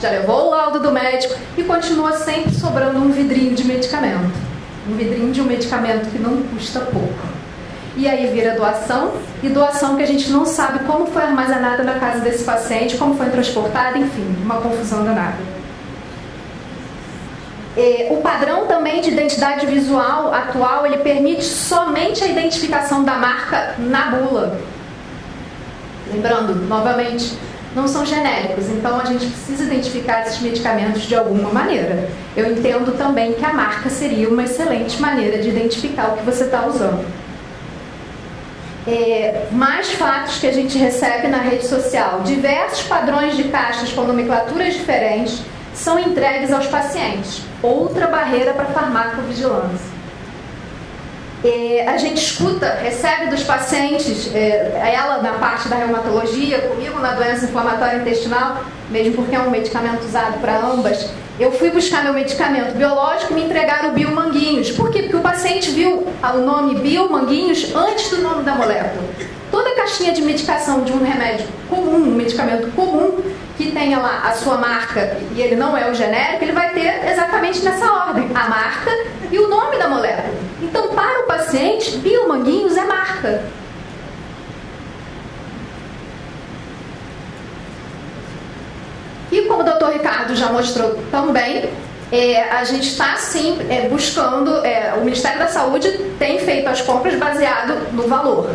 já levou o laudo do médico e continua sempre sobrando um vidrinho de medicamento. Um vidrinho de um medicamento que não custa pouco. E aí vira doação, e doação que a gente não sabe como foi armazenada na casa desse paciente, como foi transportada, enfim, uma confusão danada. É, o padrão também de identidade visual atual ele permite somente a identificação da marca na bula. Lembrando, novamente, não são genéricos, então a gente precisa identificar esses medicamentos de alguma maneira. Eu entendo também que a marca seria uma excelente maneira de identificar o que você está usando. É, mais fatos que a gente recebe na rede social: diversos padrões de caixas com nomenclaturas diferentes são entregues aos pacientes. Outra barreira para a farmacovigilância. É, a gente escuta, recebe dos pacientes, é, ela na parte da reumatologia, comigo na doença inflamatória intestinal, mesmo porque é um medicamento usado para ambas. Eu fui buscar meu medicamento biológico e me entregaram o biomanguinhos. Por quê? Porque o paciente viu o nome biomanguinhos antes do nome da molécula. Toda caixinha de medicação de um remédio comum, um medicamento comum, que tenha lá a sua marca e ele não é o genérico, ele vai ter exatamente nessa ordem, a marca e o nome da molécula. Então, para o paciente, biomanguinhos é marca. E como o doutor Ricardo já mostrou também, é, a gente está sim é, buscando, é, o Ministério da Saúde tem feito as compras baseado no valor.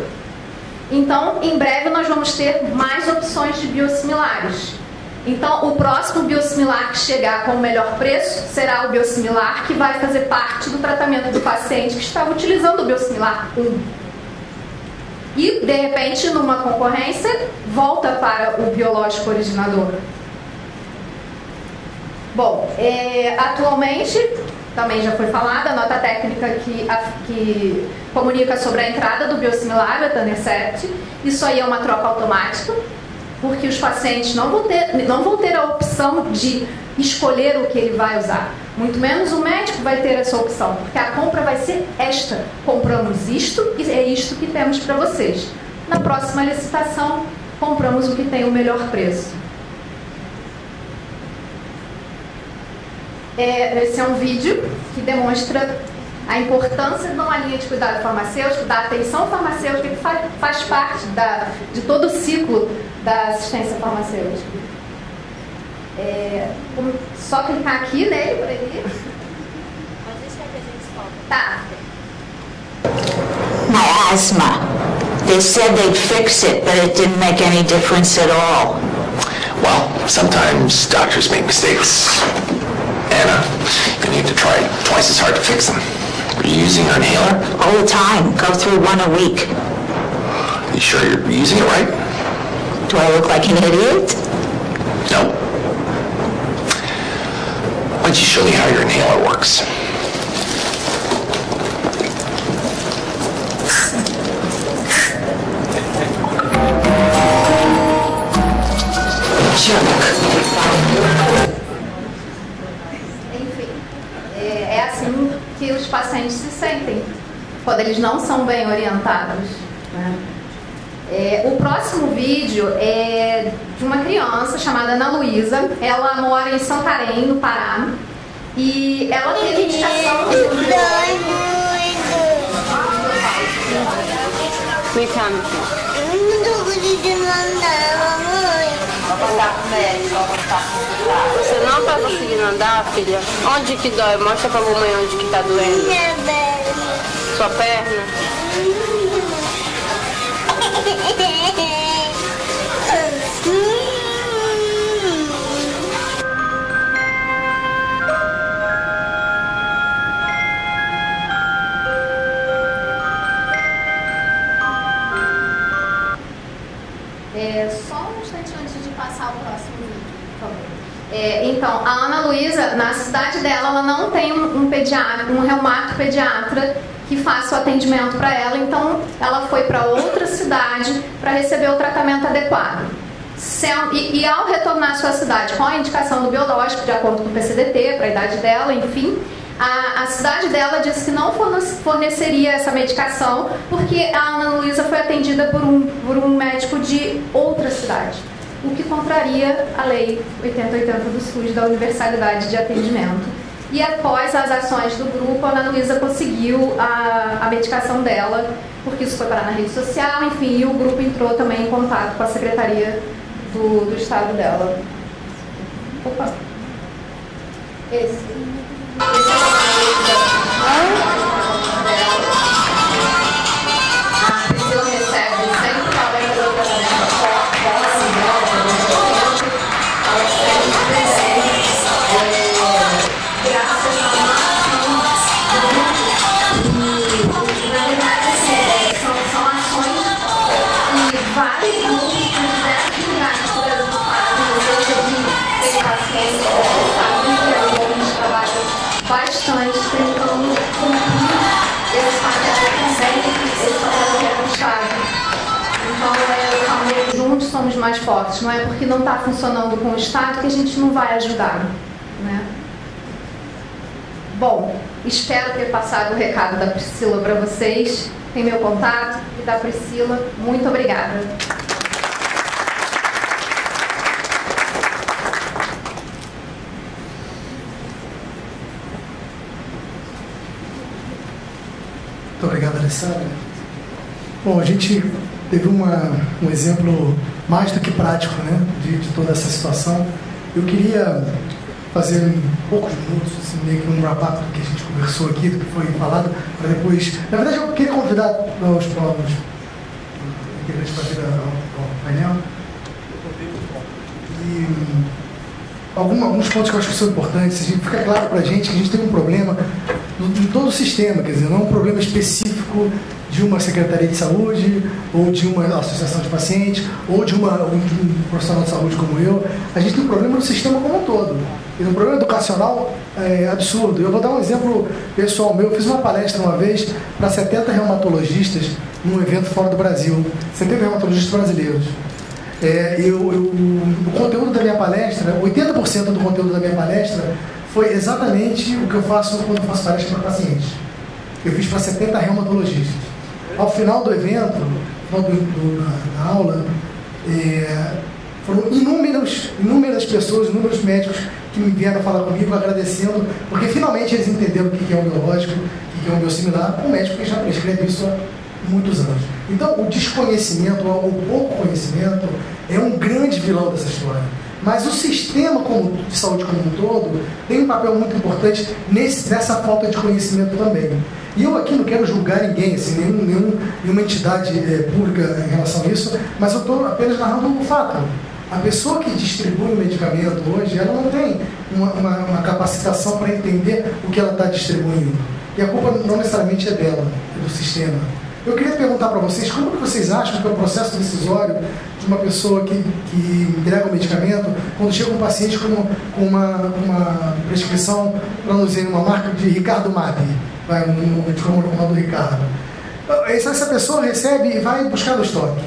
Então, em breve nós vamos ter mais opções de biosimilares. Então, o próximo biosimilar que chegar com o melhor preço será o biosimilar que vai fazer parte do tratamento do paciente que estava utilizando o biosimilar 1. E, de repente, numa concorrência, volta para o biológico originador. Bom, é, atualmente, também já foi falada, a nota técnica que, a, que comunica sobre a entrada do biosimilar, o etanercept. Isso aí é uma troca automática porque os pacientes não vão ter, não vão ter a opção de escolher o que ele vai usar. Muito menos o médico vai ter essa opção, porque a compra vai ser esta. Compramos isto e é isto que temos para vocês. Na próxima licitação, compramos o que tem o melhor preço. É, esse é um vídeo que demonstra a importância de uma linha de cuidado farmacêutico, da atenção farmacêutica, que faz, faz parte da, de todo o ciclo da assistência farmacêutica. É, só clicar aqui nele para ele. Tá. My asthma. They said they'd fix it, but it didn't make any difference at all. Well, sometimes doctors make mistakes. Anna, you need to try twice as hard to fix them. Are you using an inhaler? All the time. Go through one a week. You sure you're using it right? Do I look like an idiot? No. Why don't you show me how your inhaler works? É assim que os pacientes se sentem quando eles não são bem orientados. Né? É, o próximo vídeo é de uma criança chamada Ana Luísa. Ela mora em Santarém, no Pará. E ela teve indicação de um Me Você não tá conseguindo andar, filha? Onde que dói? Mostra pra mamãe onde que tá doendo. Minha perna. Sua perna? então, a Ana Luísa, na cidade dela, ela não tem um, pediatra, um reumato pediatra que faça o atendimento para ela, então ela foi para outra cidade para receber o tratamento adequado. E, e ao retornar à sua cidade com a indicação do biológico, de acordo com o PCDT, para a idade dela, enfim, a, a cidade dela disse que não forne- forneceria essa medicação porque a Ana Luísa foi atendida por um, por um médico de outra cidade, o que contraria a lei 8080 do SUS da universalidade de atendimento. E após as ações do grupo, a Ana Luísa conseguiu a, a medicação dela, porque isso foi parar na rede social, enfim, e o grupo entrou também em contato com a secretaria do, do estado dela. Opa! Esse. Esse é a mais fortes. Não é porque não está funcionando com o Estado que a gente não vai ajudar. Né? Bom, espero ter passado o recado da Priscila para vocês. Tem meu contato e da Priscila. Muito obrigada. Muito obrigado, Alessandra. Bom, a gente teve uma, um exemplo mais do que prático né, de, de toda essa situação. Eu queria fazer em poucos minutos, assim, meio que um wrap-up do que a gente conversou aqui, do que foi falado, para depois. Na verdade, eu queria convidar os povos integrantes para vir ao, painel. E algum- alguns pontos que eu acho que são importantes. A gente, fica claro para a gente que a gente tem um problema em todo o sistema, quer dizer, não é um problema específico de uma secretaria de saúde, ou de uma associação de pacientes, ou de, uma, ou de um profissional de saúde como eu. A gente tem um problema no sistema como um todo. E um problema educacional é, absurdo. Eu vou dar um exemplo pessoal meu. Eu fiz uma palestra uma vez para 70 reumatologistas num evento fora do Brasil. 70 reumatologistas brasileiros. É, eu, eu- o conteúdo da minha palestra, 80% do conteúdo da minha palestra foi exatamente o que eu faço quando faço palestra para pacientes. Eu fiz para 70 reumatologistas. Ao final do evento, final do, da, aula, é, foram inúmeras, inúmeras pessoas, inúmeros médicos que me vieram falar comigo agradecendo, porque finalmente eles entenderam o que é biológico, o que é biosimilar, um médico que já prescreve isso há muitos anos. Então, o desconhecimento, o pouco conhecimento, é um grande vilão dessa história. Mas o sistema como- de saúde como um todo tem um papel muito importante nesse- nessa falta de conhecimento também. E eu aqui não quero julgar ninguém, assim, nenhum, nenhum- nenhuma entidade eh, pública em relação a isso, mas eu estou apenas narrando um fato. A pessoa que distribui o medicamento hoje, ela não tem uma, uma- uma capacitação para entender o que ela está distribuindo. E a culpa não necessariamente é dela, é do sistema. Eu queria perguntar para vocês, como que vocês acham que é o processo decisório de uma pessoa que, que entrega o medicamento, quando chega um paciente com, uma, uma prescrição, para não dizer, uma marca de Ricardo Mabi, vai, um, um medicamento normal do Ricardo. Essa, essa pessoa recebe e vai buscar no estoque.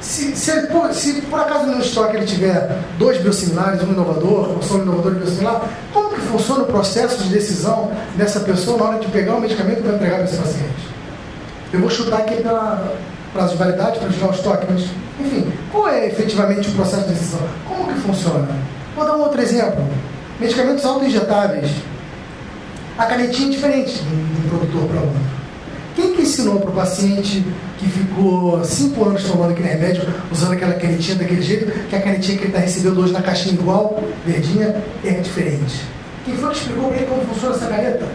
Se, se, por, se por acaso no estoque ele tiver dois biosimilares, um inovador, um só um inovador e biosimilar, como que funciona o processo de decisão dessa pessoa na hora de pegar o medicamento para entregar para esse paciente? Eu vou chutar aqui pela prazo de validade para tirar o estoque, mas, enfim, qual é efetivamente o processo de decisão? Como que funciona? Vou dar um outro exemplo. Medicamentos autoinjetáveis. A canetinha é diferente de um produtor para outro. Quem que ensinou para o paciente que ficou cinco anos tomando aquele remédio, usando aquela canetinha daquele jeito, que a canetinha que ele está recebendo hoje na caixinha igual, verdinha, é diferente? Quem foi que explicou para ele como funciona essa caneta?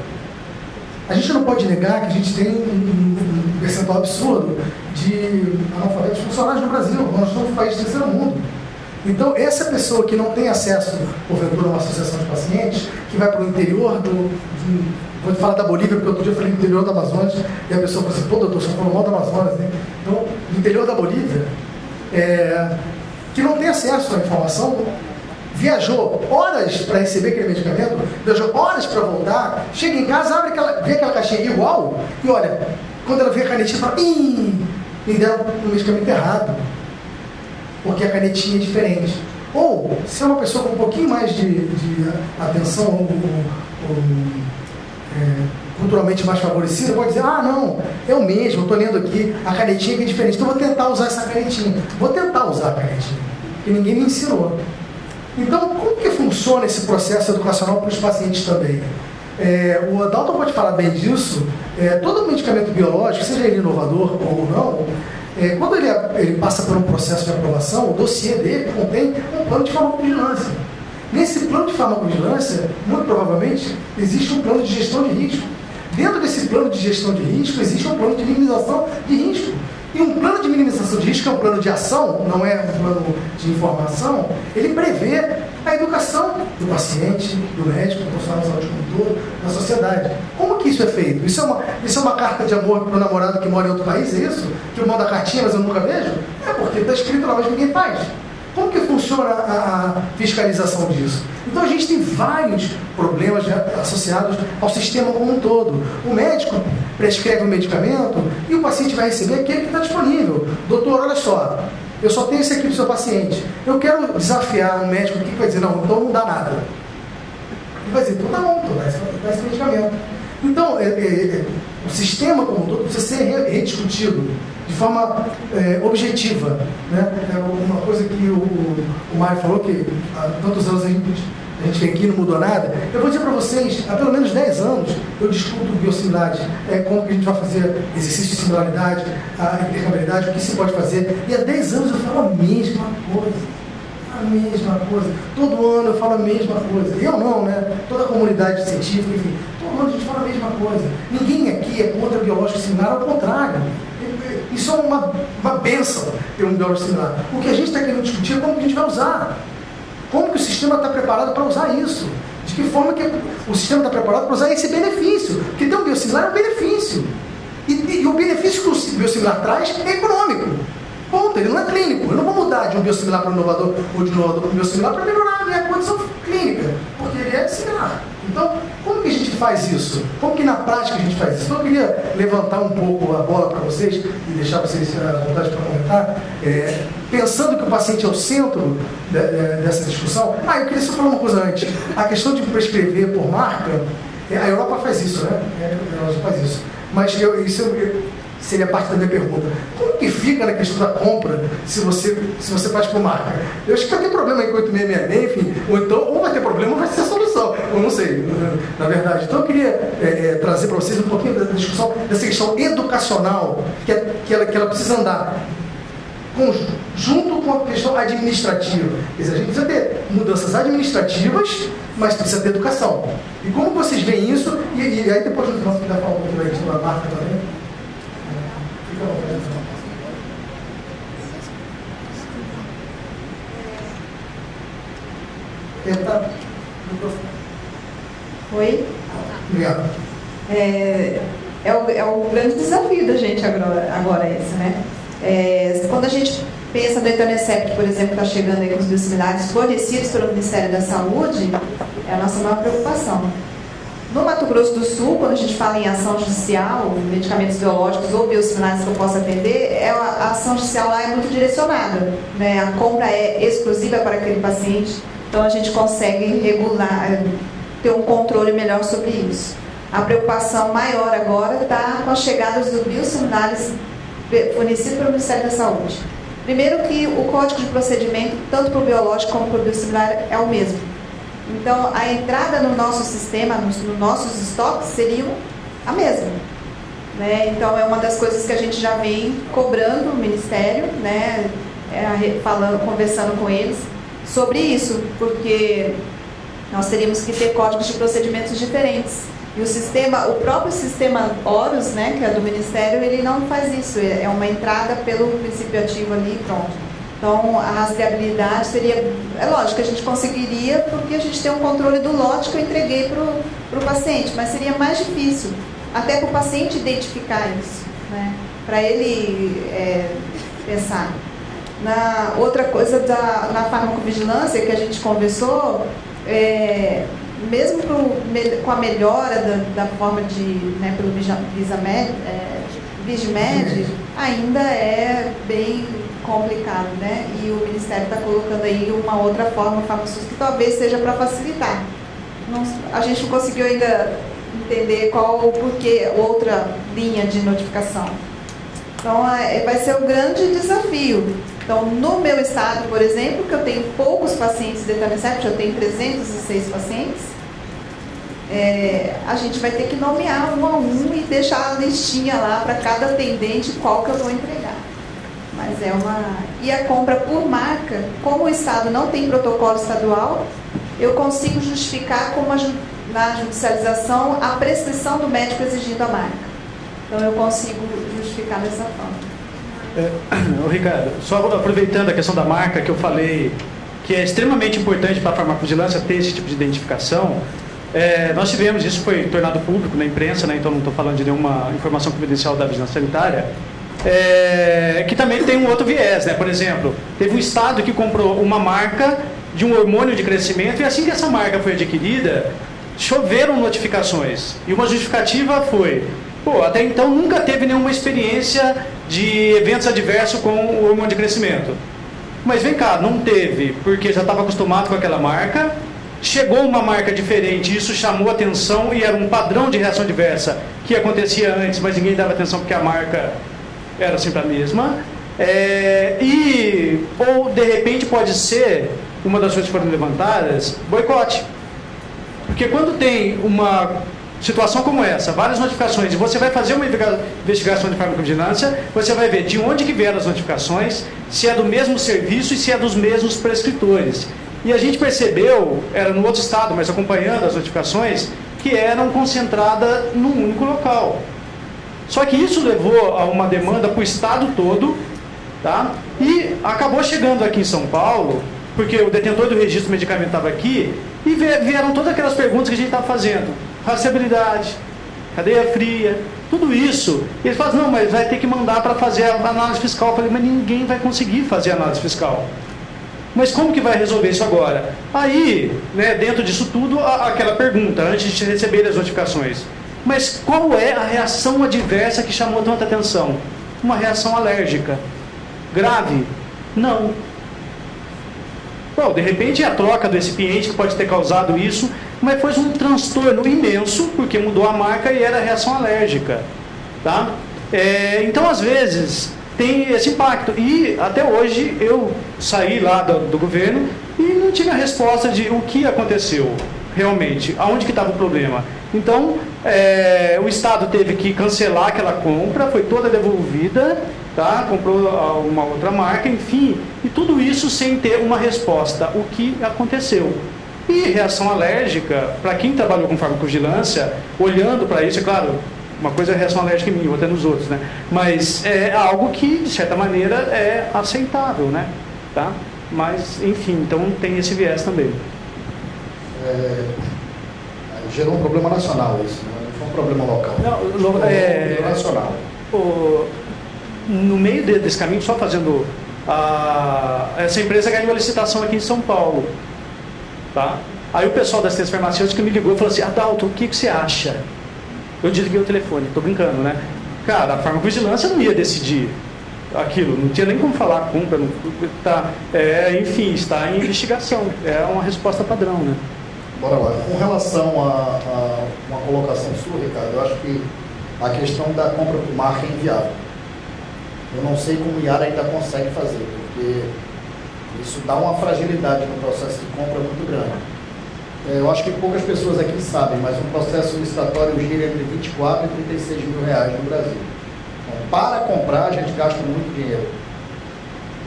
A gente não pode negar que a gente tem um percentual absurdo de analfabetos funcionários no Brasil. Nós somos um país terceiro mundo. Então, essa pessoa que não tem acesso, porventura, a uma associação de pacientes, que vai para o interior do. De, vou falar da Bolívia, porque outro dia eu falei no interior do Amazonas, e a pessoa falou assim: pô, doutor, você falou mal do Amazonas, né? Então, no interior da Bolívia, é, que não tem acesso à informação, viajou horas para receber aquele medicamento, viajou horas para voltar, chega em casa, abre aquela, vê aquela caixinha igual, e olha, quando ela vê a canetinha, fala: ih, me deram o medicamento errado porque a canetinha é diferente. Ou, se é uma pessoa com um pouquinho mais de, de atenção, ou, ou, é, culturalmente mais favorecida, pode dizer, ah, não, o mesmo, estou lendo aqui, a canetinha é diferente, então vou tentar usar essa canetinha. Vou tentar usar a canetinha, porque ninguém me ensinou. Então, como que funciona esse processo educacional para os pacientes também? É, o Adalto pode falar bem disso. É, todo medicamento biológico, seja ele inovador ou não, é, quando ele, ele, passa por um processo de aprovação, o dossiê dele contém um plano de farmacovigilância. Nesse plano de farmacovigilância, muito provavelmente, existe um plano de gestão de risco. Dentro desse plano de gestão de risco, existe um plano de minimização de risco. E um plano de minimização de risco, que é um plano de ação, não é um plano de informação, ele prevê a educação do paciente, do médico, do profissional de saúde como todo, da sociedade. Como que isso é feito? Isso é uma, isso é uma carta de amor para o namorado que mora em outro país, é isso? Que eu mando a cartinha, mas eu nunca vejo? É porque está escrito lá, mas ninguém faz. Como que funciona a, fiscalização disso? Então a gente tem vários problemas associados ao sistema como um todo. O médico prescreve um medicamento e o paciente vai receber aquele que está disponível. Doutor, olha só, eu só tenho esse aqui para o seu paciente. Eu quero desafiar um médico aqui que vai dizer, não, então não dá nada. Ele vai dizer, então tá bom, então dá esse, dá esse medicamento. Então, é, é, é, o sistema como um todo precisa ser rediscutido de forma é, objetiva. Né? É uma coisa que o, o Mário falou, que há tantos anos a gente, a gente vem aqui não mudou nada. Eu vou dizer para vocês, há pelo menos 10 anos eu discuto biosimilaridade, é, como que a gente vai fazer exercício de similaridade, a intercambiabilidade, o que se pode fazer. E há 10 anos eu falo a mesma coisa a mesma coisa. Todo ano eu falo a mesma coisa. Eu não, né? Toda a comunidade científica, enfim, todo ano a gente fala a mesma coisa. Ninguém aqui é contra biológico similar, ao contrário. Isso é uma, uma benção ter um biólogo similar. O que a gente está querendo discutir é como que a gente vai usar. Como que o sistema está preparado para usar isso? De que forma que o sistema está preparado para usar esse benefício? Porque ter um biosimilar é um benefício. E, e o benefício que o biosimilar traz é econômico. Ponto, ele não é clínico. Eu não vou mudar de um biosimilar para um inovador ou de um inovador para um biosimilar para melhorar a minha condição clínica, porque ele é similar. Então, como que a gente faz isso? Como que na prática a gente faz isso? Então, eu queria levantar um pouco a bola para vocês e deixar vocês à vontade para comentar, é, pensando que o paciente é o centro de, dessa discussão. Ah, eu queria só falar uma coisa antes. A questão de prescrever por marca, é, a Europa faz isso, né? É, a Europa faz isso. Mas eu, isso eu, seria parte da minha pergunta. Como que fica na questão da compra se você, se você faz por marca? Eu acho que vai ter problema em 8666, enfim, ou então, ou vai ter problema ou vai ser a solução. Eu não sei, na verdade. Então eu queria é, é, trazer para vocês um pouquinho da discussão dessa questão educacional que, é, que, ela, que ela precisa andar junto com a questão administrativa. Quer dizer, a gente precisa ter mudanças administrativas, mas precisa ter educação. E como vocês veem isso, e, e aí depois no final, se quiser falar um pouquinho da marca também. Tenta. Oi? Obrigado. É, é, o, é o grande desafio da gente agora, agora esse, né? É, quando a gente pensa no Etanesept, por exemplo, que está chegando aí com os biosimilares fornecidos pelo Ministério da Saúde, é a nossa maior preocupação. No Mato Grosso do Sul, quando a gente fala em ação judicial, medicamentos biológicos ou biosimilares que eu possa atender, é a ação judicial lá é muito direcionada. Né? A compra é exclusiva para aquele paciente, então a gente consegue regular, ter um controle melhor sobre isso. A preocupação maior agora está com as chegadas dos biosimilares fornecidos pelo Ministério da Saúde. Primeiro que o código de procedimento, tanto para o biológico como para o biosimilar, é o mesmo. Então, a entrada no nosso sistema, nos, nos nossos estoques, seria a mesma. Né? Então, é uma das coisas que a gente já vem cobrando o Ministério, né? É, falando, conversando com eles sobre isso, porque nós teríamos que ter códigos de procedimentos diferentes. E o sistema, o próprio sistema Horus, né, que é do Ministério, ele não faz isso. É uma entrada pelo princípio ativo ali pronto. Então, a rastreabilidade seria. É lógico que a gente conseguiria, porque a gente tem um controle do lote que eu entreguei para o paciente, mas seria mais difícil, até para o paciente identificar isso, né? para ele é, pensar. Na outra coisa da, na farmacovigilância que a gente conversou, é, mesmo pro, com a melhora da, da forma de, né, pelo Visamed, é, Vigimed, ainda é bem complicado, né? E o Ministério está colocando aí uma outra forma farmacêutica que talvez seja para facilitar. Não, a gente não conseguiu ainda entender qual o porquê, outra linha de notificação. Então, é, vai ser um grande desafio. Então, no meu estado, por exemplo, que eu tenho poucos pacientes de etanercept, eu tenho 306 pacientes, é, a gente vai ter que nomear um a um e deixar a listinha lá para cada atendente qual que eu vou entregar. Mas é uma. E a compra por marca, como o Estado não tem protocolo estadual, eu consigo justificar como a, na judicialização a prescrição do médico exigindo a marca. Então eu consigo justificar dessa forma. É, Ricardo, só aproveitando a questão da marca que eu falei, que é extremamente importante para a farmacovigilância ter esse tipo de identificação, é, nós tivemos, isso foi tornado público na imprensa, né, então não estou falando de nenhuma informação confidencial da vigilância sanitária, é, que também tem um outro viés. Né? Por exemplo, teve um estado que comprou uma marca de um hormônio de crescimento e assim que essa marca foi adquirida, choveram notificações. E uma justificativa foi, pô, até então nunca teve nenhuma experiência de eventos adversos com o hormônio de crescimento. Mas vem cá, não teve, porque já estava acostumado com aquela marca, Chegou uma marca diferente, isso chamou atenção e era um padrão de reação diversa que acontecia antes, mas ninguém dava atenção porque a marca era sempre a mesma. É, e, ou de repente pode ser, uma das coisas que foram levantadas, boicote. Porque quando tem uma situação como essa, várias notificações, e você vai fazer uma investigação de farmacovigilância, você vai ver de onde que vieram as notificações, se é do mesmo serviço e se é dos mesmos prescritores. E a gente percebeu, era no outro estado, mas acompanhando as notificações, que eram concentradas num único local. Só que isso levou a uma demanda para o estado todo, tá? E acabou chegando aqui em São Paulo, porque o detentor do registro medicamento estava aqui, e vieram todas aquelas perguntas que a gente estava fazendo. Rastreabilidade, cadeia fria, tudo isso. E eles falam, não, mas vai ter que mandar para fazer a análise fiscal. Eu falei, mas ninguém vai conseguir fazer a análise fiscal. Mas como que vai resolver isso agora? Aí, né, dentro disso tudo, aquela pergunta, antes de receber as notificações. Mas qual é a reação adversa que chamou tanta atenção? Uma reação alérgica. Grave? Não. Bom, de repente é a troca do recipiente que pode ter causado isso, mas foi um transtorno imenso, porque mudou a marca e era reação alérgica. Tá? É, então, às vezes, tem esse impacto. E até hoje eu saí lá do, do governo e não tive a resposta de o que aconteceu realmente, aonde que estava o problema. Então, é, o Estado teve que cancelar aquela compra, foi toda devolvida, tá? comprou uma outra marca, enfim, e tudo isso sem ter uma resposta. O que aconteceu? E reação alérgica, para quem trabalhou com farmacovigilância, olhando para isso, é claro, uma coisa é reação alérgica em mim, outra é nos outros, né? Mas é algo que, de certa maneira, é aceitável, né? Tá? Mas, enfim, então tem esse viés também. É, gerou um problema nacional isso, né? não foi um problema local. Não, é, um nacional. O, no meio desse caminho, só fazendo. A, essa empresa ganhou a licitação aqui em São Paulo. Tá? Aí o pessoal da assistência farmacêutica me ligou e falou assim, Adalto, o que, que você acha? Eu desliguei o telefone, tô brincando, né? Cara, a farmacovigilância não ia decidir aquilo, não tinha nem como falar compra, não, tá, é, enfim, está em investigação, é uma resposta padrão, né? Bora lá. Com relação a, a uma colocação sua, Ricardo, eu acho que a questão da compra por marca é inviável. Eu não sei como o IAR ainda consegue fazer, porque isso dá uma fragilidade no processo de compra muito grande. É, eu acho que poucas pessoas aqui sabem, mas um processo licitatório gira entre 24 e 36 mil reais no Brasil. Então, para comprar, a gente gasta muito dinheiro.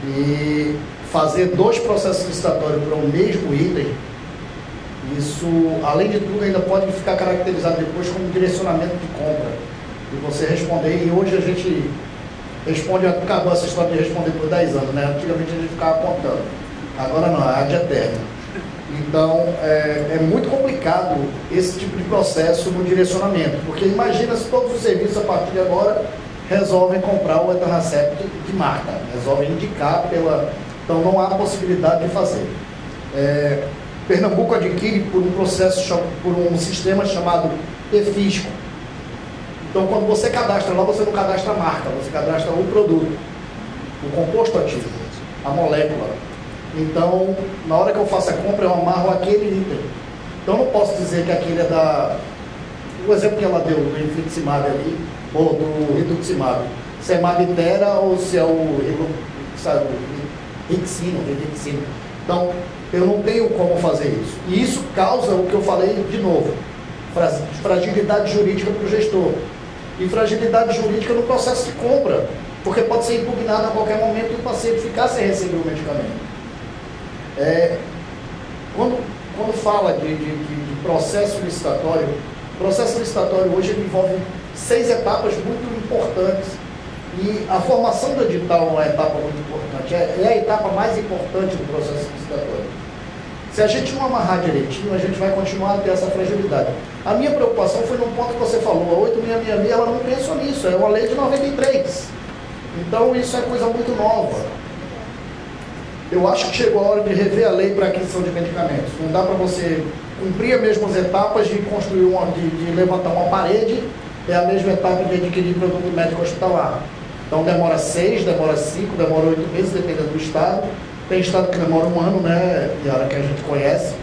E fazer dois processos licitatórios para o mesmo item, isso, além de tudo, ainda pode ficar caracterizado depois como direcionamento de compra. E você responder, e hoje a gente responde, acabou essa história de responder por 10 anos, né? Antigamente a gente ficava contando. Agora não, é ad eterno. Então, é, é, muito complicado esse tipo de processo no direcionamento, porque imagina se todos os serviços a partir de agora resolvem comprar o Etanacep de, de marca, resolvem indicar pela. Então, não há possibilidade de fazer. É, Pernambuco adquire por um processo, por um sistema chamado EFISCO, então, quando você cadastra lá, você não cadastra a marca, você cadastra o produto, o composto ativo, a molécula. Então, na hora que eu faço a compra, eu amarro aquele item. Então, não posso dizer que aquele é da. O exemplo que ela deu do infliximab ali, ou do rituximab, se é Mabitera ou se é o sabe, Rixino, Rixino. Então, eu não tenho como fazer isso. E isso causa o que eu falei de novo: fragilidade jurídica para o gestor e fragilidade jurídica no processo de compra, porque pode ser impugnado a qualquer momento e o paciente ficar sem receber o medicamento. É, quando, quando fala de, de, de, processo licitatório, processo licitatório hoje envolve seis etapas muito importantes e a formação do edital é uma etapa muito importante, é, é a etapa mais importante do processo licitatório. Se a gente não amarrar direitinho, a gente vai continuar a ter essa fragilidade. A minha preocupação foi no ponto que você falou, a 8666, ela não pensou nisso, é uma lei de 93. Então isso é coisa muito nova. Eu acho que chegou a hora de rever a lei para aquisição de medicamentos. Não dá para você cumprir as mesmas etapas de construir uma, de, de levantar uma parede, é a mesma etapa de adquirir produto médico hospitalar. Então demora seis, demora cinco, demora oito meses, dependendo do estado. Tem estado que demora um ano, né, Yara, que a gente conhece.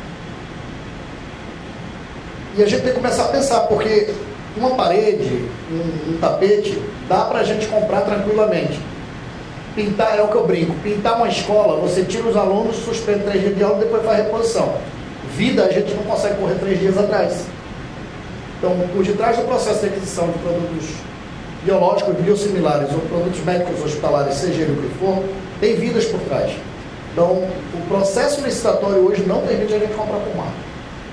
E a gente tem que começar a pensar, porque uma parede, um, um tapete, dá para a gente comprar tranquilamente. Pintar é o que eu brinco. Pintar uma escola, você tira os alunos, suspende três dias de aula e depois faz reposição. Vida a gente não consegue correr três dias atrás. Então, por detrás do processo de aquisição de produtos biológicos, biosimilares ou produtos médicos hospitalares, seja ele o que for, tem vidas por trás. Então, o processo licitatório hoje não permite a gente comprar por marca.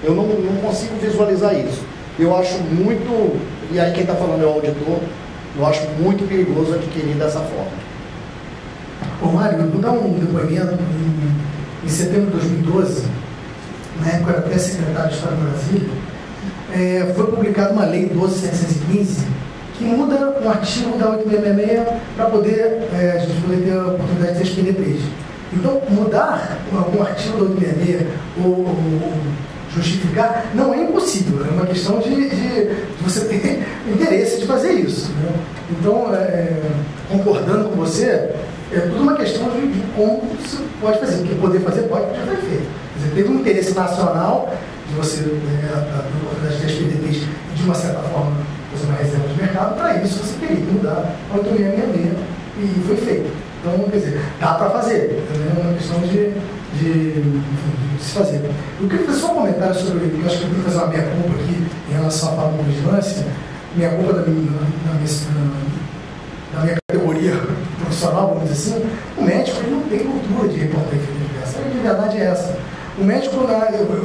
Eu não, não consigo visualizar isso. Eu acho muito, e aí quem está falando é o auditor, eu acho muito perigoso adquirir dessa forma. Ô Mário, vou dar um depoimento. Em, em setembro de 2012, na época eu era até secretário de Estado do Brasil, é, foi publicada uma lei 12715 que muda um artigo da 866 para poder, é, a gente poder ter a oportunidade de as PDPs. Então, mudar algum artigo da 866 ou, ou justificar não é impossível, é uma questão de, de, de você ter interesse de fazer isso. Né? Então, é, concordando com você, é tudo uma questão de, de como você pode fazer. Porque poder fazer pode, já foi feito. Você teve um interesse nacional de você, né, a oportunidade das PDTs, de uma certa forma, fazer uma reserva de mercado, para isso você teria que mudar a 8666 e foi feito. Então, quer dizer, dá para fazer, é uma questão de, de, de, se fazer. Eu queria fazer só um comentário sobre, eu acho que eu queria fazer uma minha culpa aqui em relação à farmacovigilância, minha culpa da minha, da minha, da minha categoria profissional, vamos dizer assim, o médico ele não tem cultura de reportar diversa. A verdade é essa. O médico,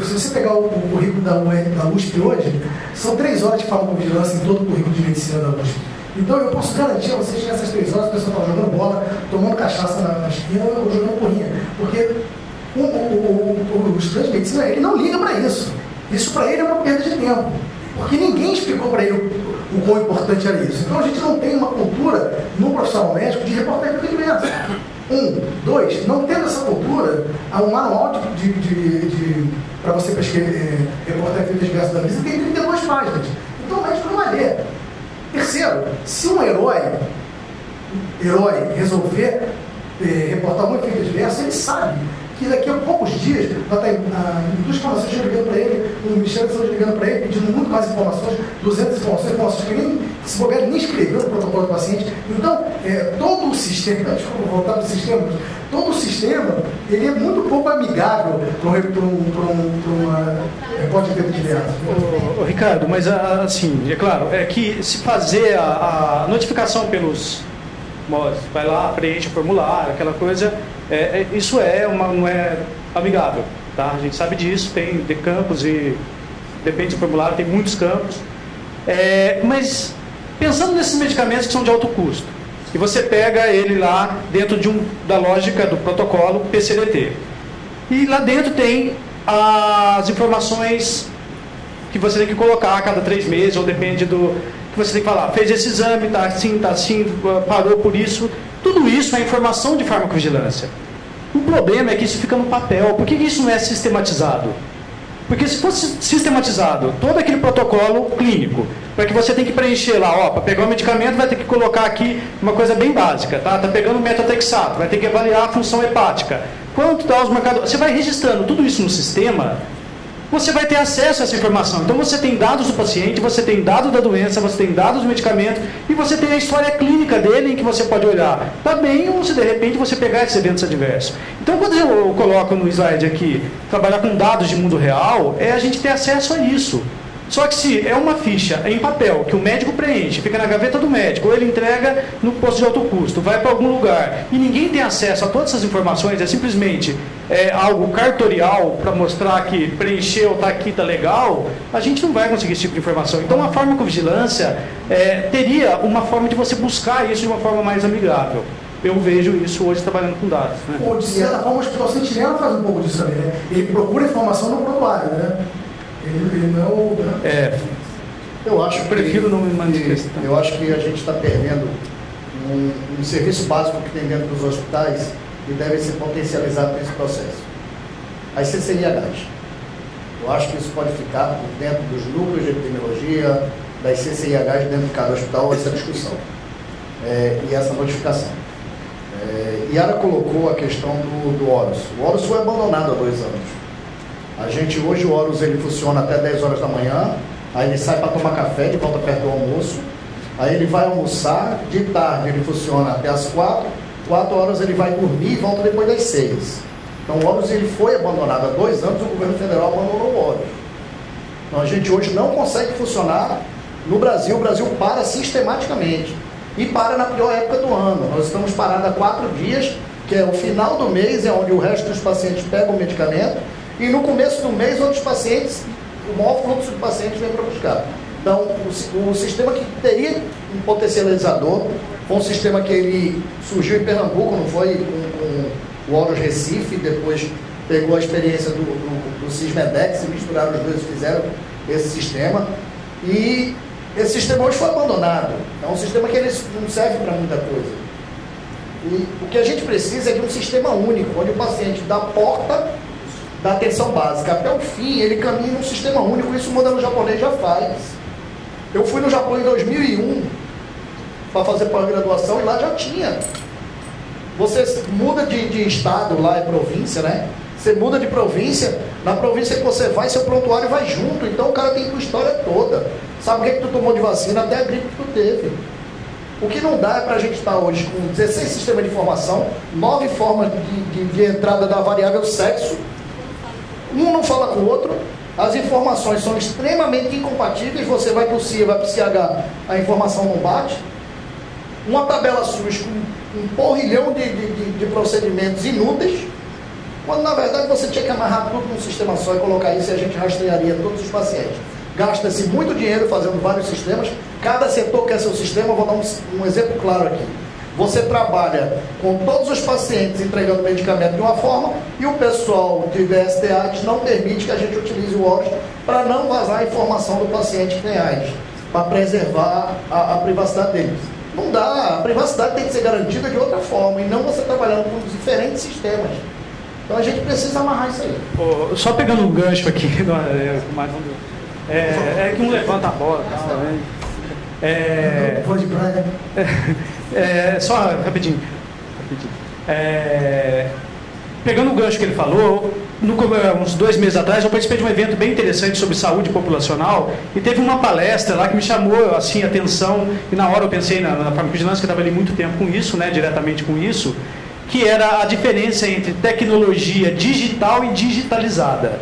se você pegar o, currículo da, da USP hoje, são três horas de farmacovigilância em todo o currículo de medicina da USP. Então eu posso garantir a vocês que nessas três horas a pessoa estava jogando bola, tomando cachaça na, na esquina ou jogando porrinha. Porque o, o, o, estudante de medicina ele não liga para isso. Isso para ele é uma perda de tempo. Porque ninguém explicou para ele o, o quão importante era isso. Então a gente não tem uma cultura no profissional médico de reportagem diversa. Um. Dois, não tendo essa cultura, há um manual de, de, de, para você prescrever, é, reportar efeitos diversos da Anvisa tem 32 páginas. Então o médico não vai ler. Terceiro, se um herói, herói resolver é, reportar um efeito adverso, ele sabe que daqui a poucos dias a indústria farmacêutica ligando para ele, o Ministério da Saúde ligando para ele, pedindo muito mais informações, 200 informações, informações que nem se bobear, nem escreveu no protocolo do paciente. Então, é, todo o sistema, desculpa voltar para o sistema, todo o sistema, ele é muito pouco amigável para um, repórter de efeito diverso. Ô, Ricardo, mas assim, é claro, é que se fazer a, a notificação pelos vai lá, preenche o formulário, aquela coisa, é, é, isso é uma, não é amigável, tá? A gente sabe disso, tem de campos e depende do formulário, tem muitos campos. É, mas pensando nesses medicamentos que são de alto custo, e você pega ele lá dentro de um, da lógica do protocolo PCDT. E lá dentro tem as informações que você tem que colocar a cada três meses, ou depende do, que você tem que falar, fez esse exame, está assim, está assim, parou por isso. Tudo isso é informação de farmacovigilância. O problema é que isso fica no papel. Por que isso não é sistematizado? Porque se fosse sistematizado todo aquele protocolo clínico, para que você tem que preencher lá, ó, para pegar o medicamento vai ter que colocar aqui uma coisa bem básica, tá? Tá pegando metatrexato, vai ter que avaliar a função hepática. Quanto dá os marcadores? Você vai registrando tudo isso no sistema, você vai ter acesso a essa informação. Então você tem dados do paciente, você tem dados da doença, você tem dados do medicamento e você tem a história clínica dele em que você pode olhar. Está bem ou se de repente você pegar esses eventos adversos. Então quando eu coloco no slide aqui, trabalhar com dados de mundo real, é a gente ter acesso a isso. Só que se é uma ficha em papel que o médico preenche, fica na gaveta do médico, ou ele entrega no posto de alto custo, vai para algum lugar e ninguém tem acesso a todas essas informações, é simplesmente é, algo cartorial para mostrar que preencheu, está aqui, está legal, a gente não vai conseguir esse tipo de informação. Então a farmacovigilância é, teria uma forma de você buscar isso de uma forma mais amigável. Eu vejo isso hoje trabalhando com dados. Né? Ou de certa forma, o Hospital Sentinela faz um pouco disso também. Né? Ele procura informação no prontuário. Né? Ele, não. É. Eu acho eu prefiro não me manifestar. Eu acho que a gente está perdendo um, um, serviço básico que tem dentro dos hospitais e deve ser potencializado nesse processo. As CCIHs. Eu acho que isso pode ficar dentro dos núcleos de epidemiologia, das CCIHs dentro de cada hospital, essa discussão é, e essa notificação. É, Yara colocou a questão do, do Horus. O Horus foi abandonado há dois anos. A gente hoje o Horus ele funciona até 10 horas da manhã, aí ele sai para tomar café, de volta perto do almoço, aí ele vai almoçar, de tarde ele funciona até as 4, 4 horas ele vai dormir e volta depois das 6. Então o Horus ele foi abandonado há dois anos, o governo federal abandonou o Horus. Então a gente hoje não consegue funcionar no Brasil, o Brasil para sistematicamente. E para na pior época do ano. Nós estamos parados há quatro dias, que é o final do mês, é onde o resto dos pacientes pegam o medicamento, e no começo do mês, outros pacientes, o maior fluxo de pacientes vem para buscar. Então, o, o, sistema que teria um potencializador foi um sistema que ele surgiu em Pernambuco, não foi com, com o Horus Recife, depois pegou a experiência do, do, do Cismedex, se misturaram os dois e fizeram esse sistema. E esse sistema hoje foi abandonado. É um sistema que ele não serve para muita coisa. E o que a gente precisa é de um sistema único, onde o paciente da porta da atenção básica até o fim, ele caminha num sistema único, isso o modelo japonês já faz. Eu fui no Japão em 2001 para fazer pós-graduação e lá já tinha. Você muda de, de estado, lá é província, né? Você muda de província, na província que você vai, seu prontuário vai junto, então o cara tem tua história toda. Sabe o que, é que tu tomou de vacina, até a gripe que tu teve. O que não dá é para a gente estar hoje com 16 sistemas de informação, nove formas de, de, de entrada da variável sexo, um não fala com o outro, as informações são extremamente incompatíveis, você vai para o CIA, vai para o CH, a informação não bate. Uma tabela SUS com um porrilhão de, de, de, procedimentos inúteis, quando na verdade você tinha que amarrar tudo num sistema só e colocar isso e a gente rastrearia todos os pacientes. Gasta-se muito dinheiro fazendo vários sistemas, cada setor quer seu sistema, vou dar um, um exemplo claro aqui. Você trabalha com todos os pacientes entregando medicamento de uma forma e o pessoal de DSTAs não permite que a gente utilize o ORS para não vazar a informação do paciente que tem AIDS, para preservar a, a privacidade deles. Não dá, a privacidade tem que ser garantida de outra forma e não você trabalhando com diferentes sistemas. Então a gente precisa amarrar isso aí. Só pegando um gancho aqui, é, mais um, é, é que um levanta a bola e tal, né? É, praia. é, só rapidinho. rapidinho. É, pegando o gancho que ele falou, no, uns dois meses atrás eu participei de um evento bem interessante sobre saúde populacional e teve uma palestra lá que me chamou assim a atenção e na hora eu pensei na, na farmacovigilância que eu trabalhei muito tempo com isso, né, diretamente com isso, que era a diferença entre tecnologia digital e digitalizada.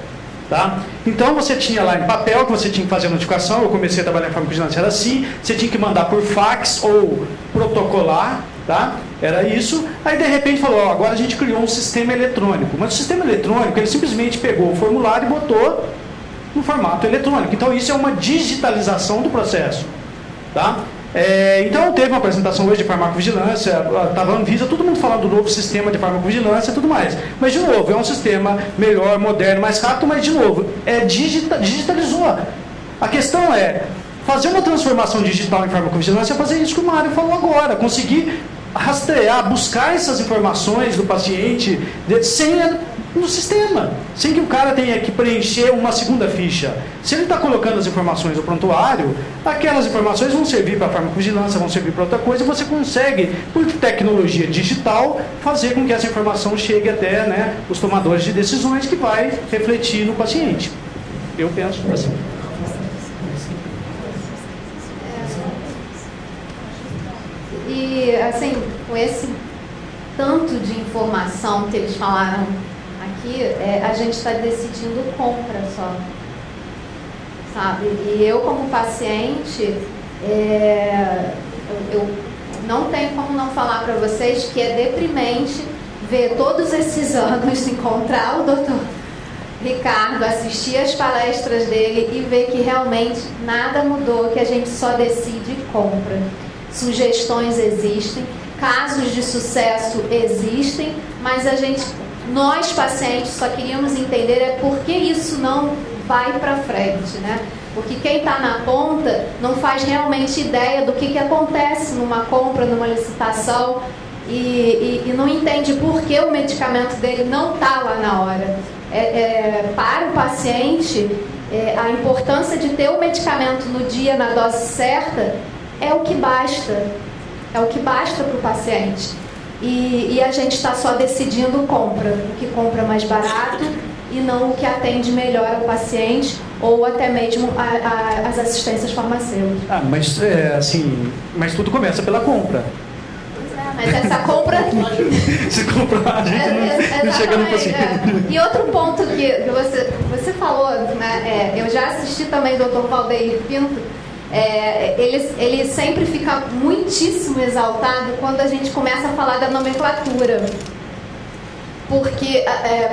Tá? Então você tinha lá em papel que você tinha que fazer a notificação, eu comecei a trabalhar em farmacovigilância, era assim, você tinha que mandar por fax ou protocolar, tá? Era isso. Aí de repente falou, ó, agora a gente criou um sistema eletrônico. Mas o sistema eletrônico, ele simplesmente pegou o formulário e botou no formato eletrônico. Então isso é uma digitalização do processo, tá? É, então teve uma apresentação hoje de farmacovigilância, estava Anvisa, todo mundo falando do novo sistema de farmacovigilância e tudo mais. Mas de novo, é um sistema melhor, moderno, mais rápido, mas de novo, é digita, digitalizou. A questão é, fazer uma transformação digital em farmacovigilância é fazer isso que o Mário falou agora, conseguir rastrear, buscar essas informações do paciente de, sem no sistema, sem que o cara tenha que preencher uma segunda ficha. Se ele está colocando as informações no prontuário, aquelas informações vão servir para farmacovigilância, vão servir para outra coisa, e você consegue, por tecnologia digital, fazer com que essa informação chegue até né, os tomadores de decisões que vai refletir no paciente. Eu penso assim. E, assim, com esse tanto de informação que eles falaram aqui, é, a gente está decidindo compra só. Sabe? E eu, como paciente, é, eu, eu não tenho como não falar para vocês que é deprimente ver todos esses anos encontrar o doutor Ricardo, assistir as palestras dele e ver que realmente nada mudou, que a gente só decide compra. Sugestões existem, casos de sucesso existem, mas a gente, nós pacientes, só queríamos entender é por que isso não vai para frente, né? Porque quem está na ponta não faz realmente ideia do que, que acontece numa compra, numa licitação e, e, e não entende por que o medicamento dele não está lá na hora. É, é, para o paciente, é, a importância de ter o medicamento no dia, na dose certa, é o que basta. É o que basta para o paciente. E, e a gente está só decidindo compra, o que compra mais barato e não o que atende melhor ao paciente ou até mesmo a, a, as assistências farmacêuticas. Ah, mas é, assim, mas tudo começa pela compra. Mas essa compra. Se comprar, a gente É, não, não chega no exatamente, paciente. é. E outro ponto que, você, você falou, né? é, eu já assisti também o Dr. Valdeir Pinto. É, ele, ele sempre fica muitíssimo exaltado quando a gente começa a falar da nomenclatura. Porque,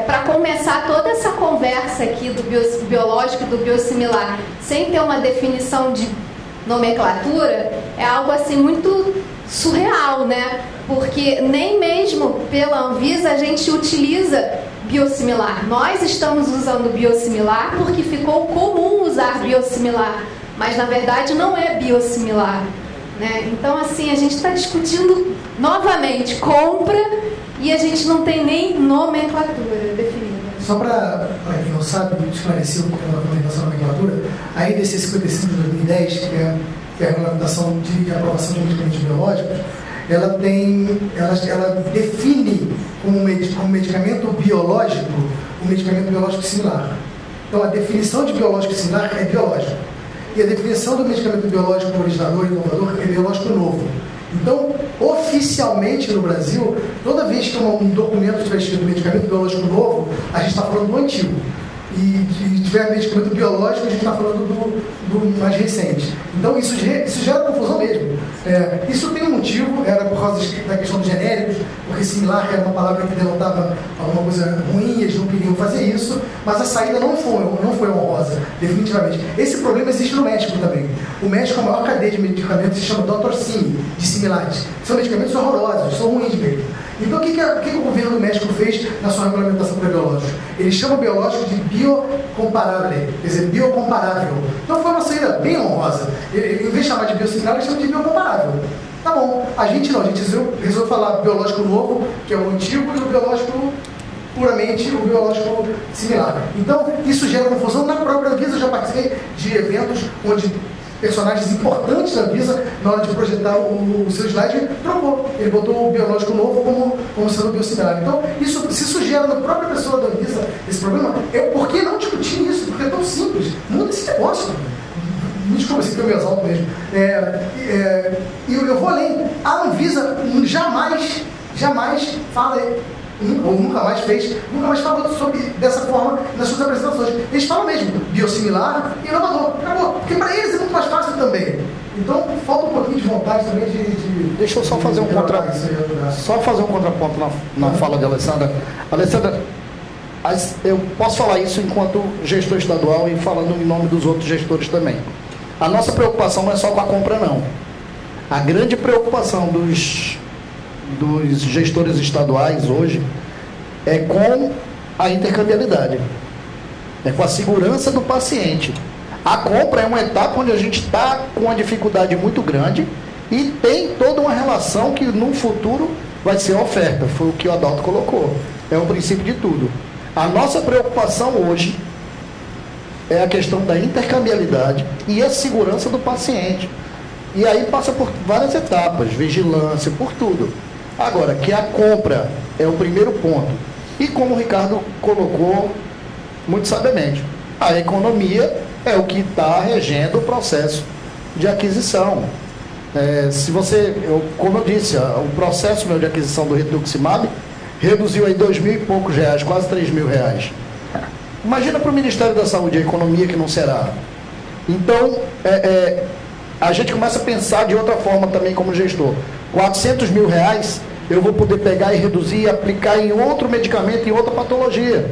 para começar toda essa conversa aqui do bio- biológico, do biosimilar, sem ter uma definição de nomenclatura, é algo assim muito surreal, né? Porque nem mesmo pela Anvisa a gente utiliza biosimilar. Nós estamos usando biosimilar porque ficou comum usar biosimilar, mas na verdade não é biosimilar. Né? Então, assim, a gente está discutindo novamente compra e a gente não tem nem nomenclatura definida. Só para quem não sabe, esclarecer um pouco da regulamentação da nomenclatura, a IDC 55 de 2010, que é, que é a regulamentação de aprovação de medicamentos biológicos, ela tem, ela, ela define como, med, como medicamento biológico um medicamento biológico similar. Então a definição de biológico similar é biológico. E a definição do medicamento biológico originador e inovador é biológico novo. Então, oficialmente no Brasil, toda vez que um documento tiver escrito medicamento biológico novo, a gente está falando do antigo. E se tiver medicamento biológico, a gente está falando do, do mais recente. Então, isso, isso gera confusão mesmo. É, isso tem um motivo, era por causa da questão dos genéricos, porque similar era uma palavra que denotava alguma coisa ruim, eles não queriam fazer isso, mas a saída não foi, não foi honrosa, definitivamente. Esse problema existe no México também. O México é a maior cadeia de medicamentos, se chama Dr. Sim, de similares. São medicamentos horrorosos, são ruins mesmo. Então, o que, que, o que o governo do México fez na sua regulamentação para biológico? Ele chama o biológico de biocomparável, quer dizer, biocomparável. Então, foi uma saída bem honrosa. Ele, em vez de chamar de biosimilar, ele chama de biocomparável. Tá bom, a gente não, a gente resolveu, falar biológico novo, que é o antigo, e o biológico puramente o biológico similar. Então, isso gera confusão na própria Anvisa. Eu já participei de eventos onde personagens importantes da Anvisa, na hora de projetar o, o seu slide, trocou. Ele botou o biológico novo como, como sendo biosimilar. Então, isso, se isso gera na própria pessoa da Anvisa esse problema, é por que não discutir isso? Porque é tão simples. Muda esse negócio. Me desculpa se eu me exalto mesmo. É, é, e eu, eu vou além. A Anvisa jamais, jamais fala ou nunca mais fez, nunca mais falou sobre dessa forma nas suas apresentações. Eles falam mesmo, biosimilar e inovador. Acabou. Porque para eles é muito mais fácil também. Então falta um pouquinho de vontade também de. de Deixa eu só fazer um contra... só fazer um contraponto na, na fala de Alessandra. Alessandra, eu posso falar isso enquanto gestor estadual e falando em nome dos outros gestores também. A nossa preocupação não é só com a compra, não. A grande preocupação dos, dos gestores estaduais hoje é com a intercambiabilidade, é com a segurança do paciente. A compra é uma etapa onde a gente está com uma dificuldade muito grande e tem toda uma relação que no futuro vai ser oferta, foi o que o Adalto colocou. É o princípio de tudo. A nossa preocupação hoje é a questão da intercambiabilidade e a segurança do paciente. E aí passa por várias etapas, vigilância, por tudo. Agora, que a compra é o primeiro ponto. E como o Ricardo colocou muito sabiamente, a economia é o que está regendo o processo de aquisição. É, se você, eu, como eu disse, o processo meu de aquisição do Rituximab reduziu aí dois mil e poucos reais, quase três mil reais. Imagina para o Ministério da Saúde a economia que não será. Então, é, é, a gente começa a pensar de outra forma também como gestor. 400 mil reais eu vou poder pegar e reduzir e aplicar em outro medicamento, em outra patologia.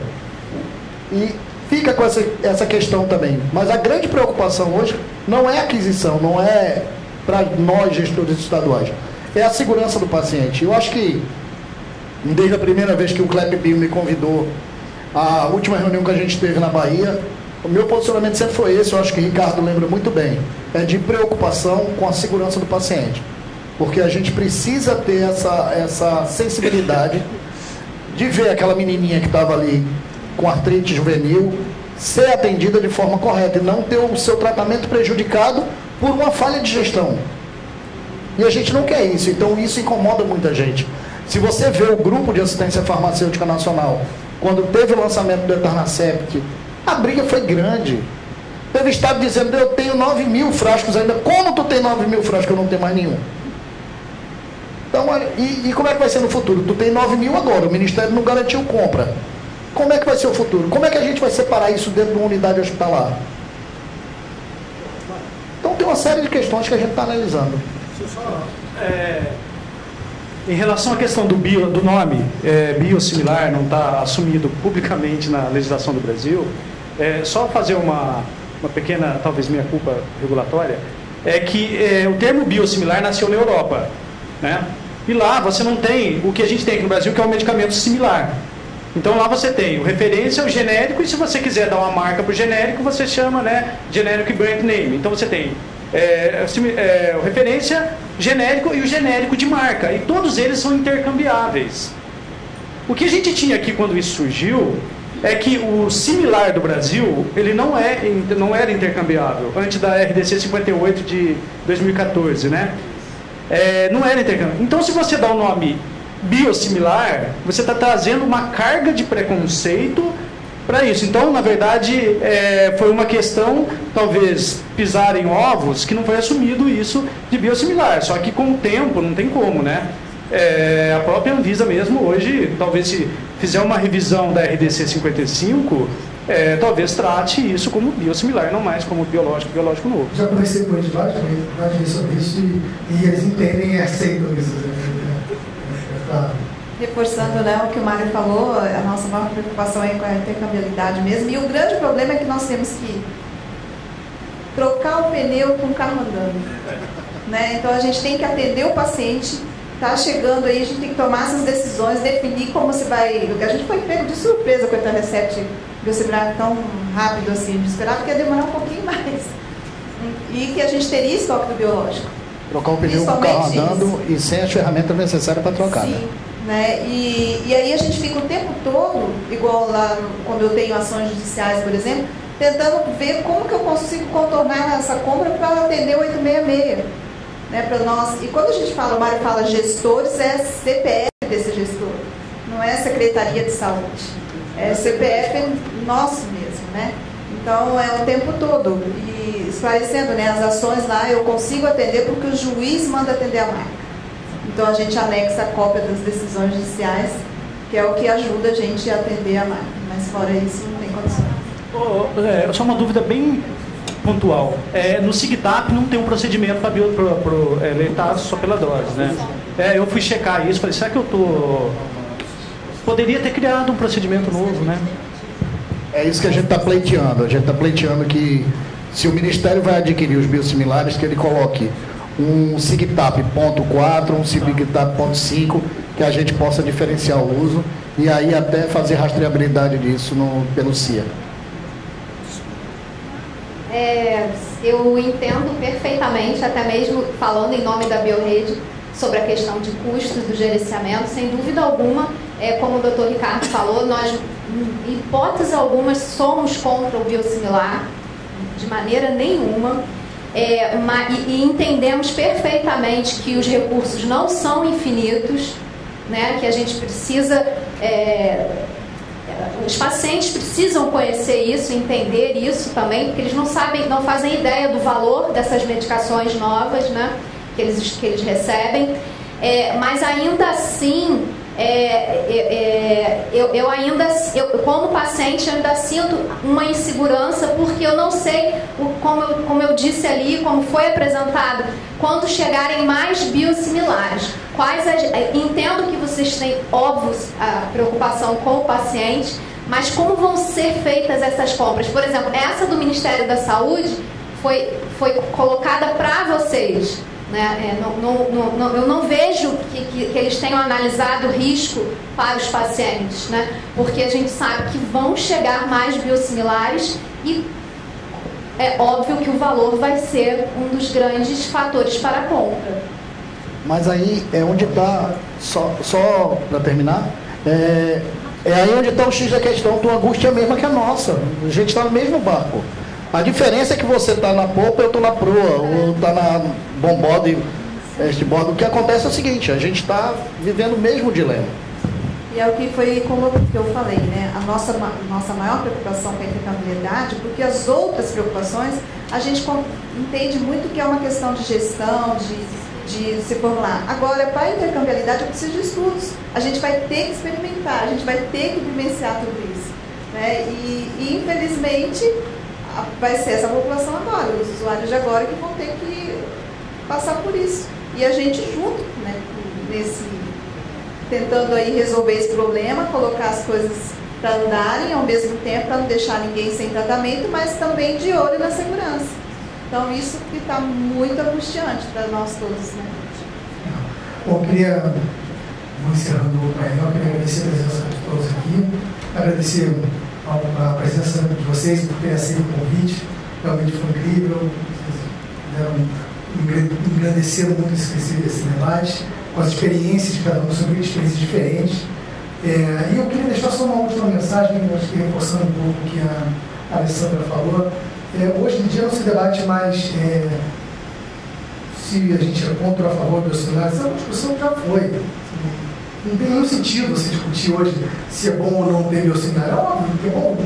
E fica com essa, essa questão também. Mas a grande preocupação hoje não é aquisição, não é para nós gestores estaduais, é a segurança do paciente. Eu acho que, desde a primeira vez que o Clep Bio me convidou a última reunião que a gente teve na Bahia, o meu posicionamento sempre foi esse, eu acho que o Ricardo lembra muito bem, é de preocupação com a segurança do paciente. Porque a gente precisa ter essa, essa sensibilidade de ver aquela menininha que estava ali com artrite juvenil ser atendida de forma correta e não ter o seu tratamento prejudicado por uma falha de gestão. E a gente não quer isso, então isso incomoda muita gente. Se você vê o grupo de assistência farmacêutica nacional quando teve o lançamento do Etarnacept, a briga foi grande. Teve estado dizendo, eu tenho 9 mil frascos ainda. Como tu tem 9 mil frascos, eu não tenho mais nenhum? Então, e, e, como é que vai ser no futuro? Tu tem 9 mil agora, o Ministério não garantiu compra. Como é que vai ser o futuro? Como é que a gente vai separar isso dentro de uma unidade hospitalar? Então tem uma série de questões que a gente está analisando. É, em relação à questão do, bio, do nome é, biosimilar, não está assumido publicamente na legislação do Brasil, é, só fazer uma, uma pequena, talvez minha culpa regulatória, é que é, o termo biosimilar nasceu na Europa. Né? E lá você não tem o que a gente tem aqui no Brasil, que é um medicamento similar. Então lá você tem o referência, o genérico, e se você quiser dar uma marca para o genérico, você chama né, generic brand name. Então você tem é, é, o referência, genérico e o genérico de marca. E todos eles são intercambiáveis. O que a gente tinha aqui quando isso surgiu é que o similar do Brasil ele não, é, não era intercambiável antes da RDC 58 de 2014, né? É, não era intercambiável. Então, se você dá o um nome biosimilar, você está trazendo uma carga de preconceito para isso. Então, na verdade, é, foi uma questão, talvez, pisar em ovos, que não foi assumido isso de biosimilar. Só que com o tempo, não tem como, né? É, a própria Anvisa mesmo, hoje, talvez se fizer uma revisão da RDC 55, é, talvez trate isso como biosimilar, não mais como biológico, biológico novo. Já conversei com eles várias vezes sobre isso e, e, eles entendem e aceitam isso. Né? Tá reforçando né, o que o Mário falou, a nossa maior preocupação é com a intercambiabilidade mesmo. E o grande problema é que nós temos que trocar o pneu com o carro andando. Né? Então a gente tem que atender o paciente, está chegando aí, a gente tem que tomar essas decisões, definir como se vai. A gente foi pego de surpresa com a Recept biosimilar tão rápido assim, de esperar que ia demorar um pouquinho mais. E que a gente teria estoque do biológico. Trocar o pneu com o carro andando isso. e sem as ferramentas necessárias para trocar. Sim. Né? Né? E, e aí a gente fica o tempo todo, igual lá quando eu tenho ações judiciais, por exemplo, tentando ver como que eu consigo contornar essa compra para atender o 866. Né, para nós. E quando a gente fala, o Mário fala gestores, é CPF desse gestor, não é Secretaria de Saúde. É CPF nosso mesmo, né? Então é o tempo todo. E esclarecendo, né, as ações lá eu consigo atender porque o juiz manda atender a marca. Então a gente anexa a cópia das decisões judiciais, que é o que ajuda a gente a atender a marca. Mas fora isso não tem condição. Oh, é, só uma dúvida bem pontual. É, no SIGTAP não tem um procedimento para é, leitados só pela dose, né? É, eu fui checar isso, falei, será que eu tô. Poderia ter criado um procedimento novo, né? É isso que a gente está pleiteando. A gente está pleiteando que se o Ministério vai adquirir os biosimilares, que ele coloque um SIGTAP ponto 4, um SIGTAP ponto 5, que a gente possa diferenciar o uso e aí até fazer rastreabilidade disso no, pelo CIA. É, eu entendo perfeitamente, até mesmo falando em nome da Biorrede, sobre a questão de custos do gerenciamento, sem dúvida alguma, é, como o doutor Ricardo falou, nós, em hipótese alguma, somos contra o biosimilar, de maneira nenhuma. É, e, e, entendemos perfeitamente que os recursos não são infinitos, né, que a gente precisa. É, os pacientes precisam conhecer isso, entender isso também, porque eles não sabem, não fazem ideia do valor dessas medicações novas, né, que eles, que eles recebem. É, mas ainda assim, é, é, é, eu, eu, ainda, eu, como paciente, ainda sinto uma insegurança porque eu não sei, como, eu, como eu disse ali, como foi apresentado, quando chegarem mais biosimilares. Quais as, entendo que vocês têm, óbvio, a preocupação com o paciente, mas como vão ser feitas essas compras? Por exemplo, essa do Ministério da Saúde foi, foi colocada para vocês. Né? É, não, não, não, eu não vejo que, que, que, eles tenham analisado o risco para os pacientes, né? porque a gente sabe que vão chegar mais biosimilares e é óbvio que o valor vai ser um dos grandes fatores para a compra. Mas aí é onde está, só, só para terminar, é, é aí onde está o X da questão, tua angústia mesma que a nossa. A gente está no mesmo barco. A diferença é que você está na polpa, eu estou na proa, ou está na bombode, este bordo. O que acontece é o seguinte, a gente está vivendo o mesmo dilema. E é o que foi como eu falei, né? A nossa, nossa maior preocupação com a intercambiabilidade, porque as outras preocupações a gente entende muito que é uma questão de gestão, de, de se formular. Agora, para a intercambiabilidade, eu preciso de estudos. A gente vai ter que experimentar, a gente vai ter que vivenciar tudo isso. Né? E, e infelizmente, vai ser essa população agora, os usuários de agora que vão ter que passar por isso. E a gente junto, né, nesse, tentando aí resolver esse problema, colocar as coisas para andarem ao mesmo tempo, para não deixar ninguém sem tratamento, mas também de olho na segurança. Então isso que está muito angustiante para nós todos. Né? Bom, queria, vou encerrando o painel, queria agradecer a presença de todos aqui, agradecer a presença de vocês, por terem aceito o convite. Realmente foi incrível. Vocês engrandeceram muito esse, esse debate, com as experiências de cada um, são experiências diferentes. É, e eu queria deixar só uma última mensagem, acho que reforçando um pouco o que a Alessandra falou. É, hoje em dia não se debate mais é, se a gente é contra ou a favor do celular, essa discussão já foi. Não tem nenhum sentido você discutir hoje se é bom ou não ter biosimilar. É óbvio que é bom.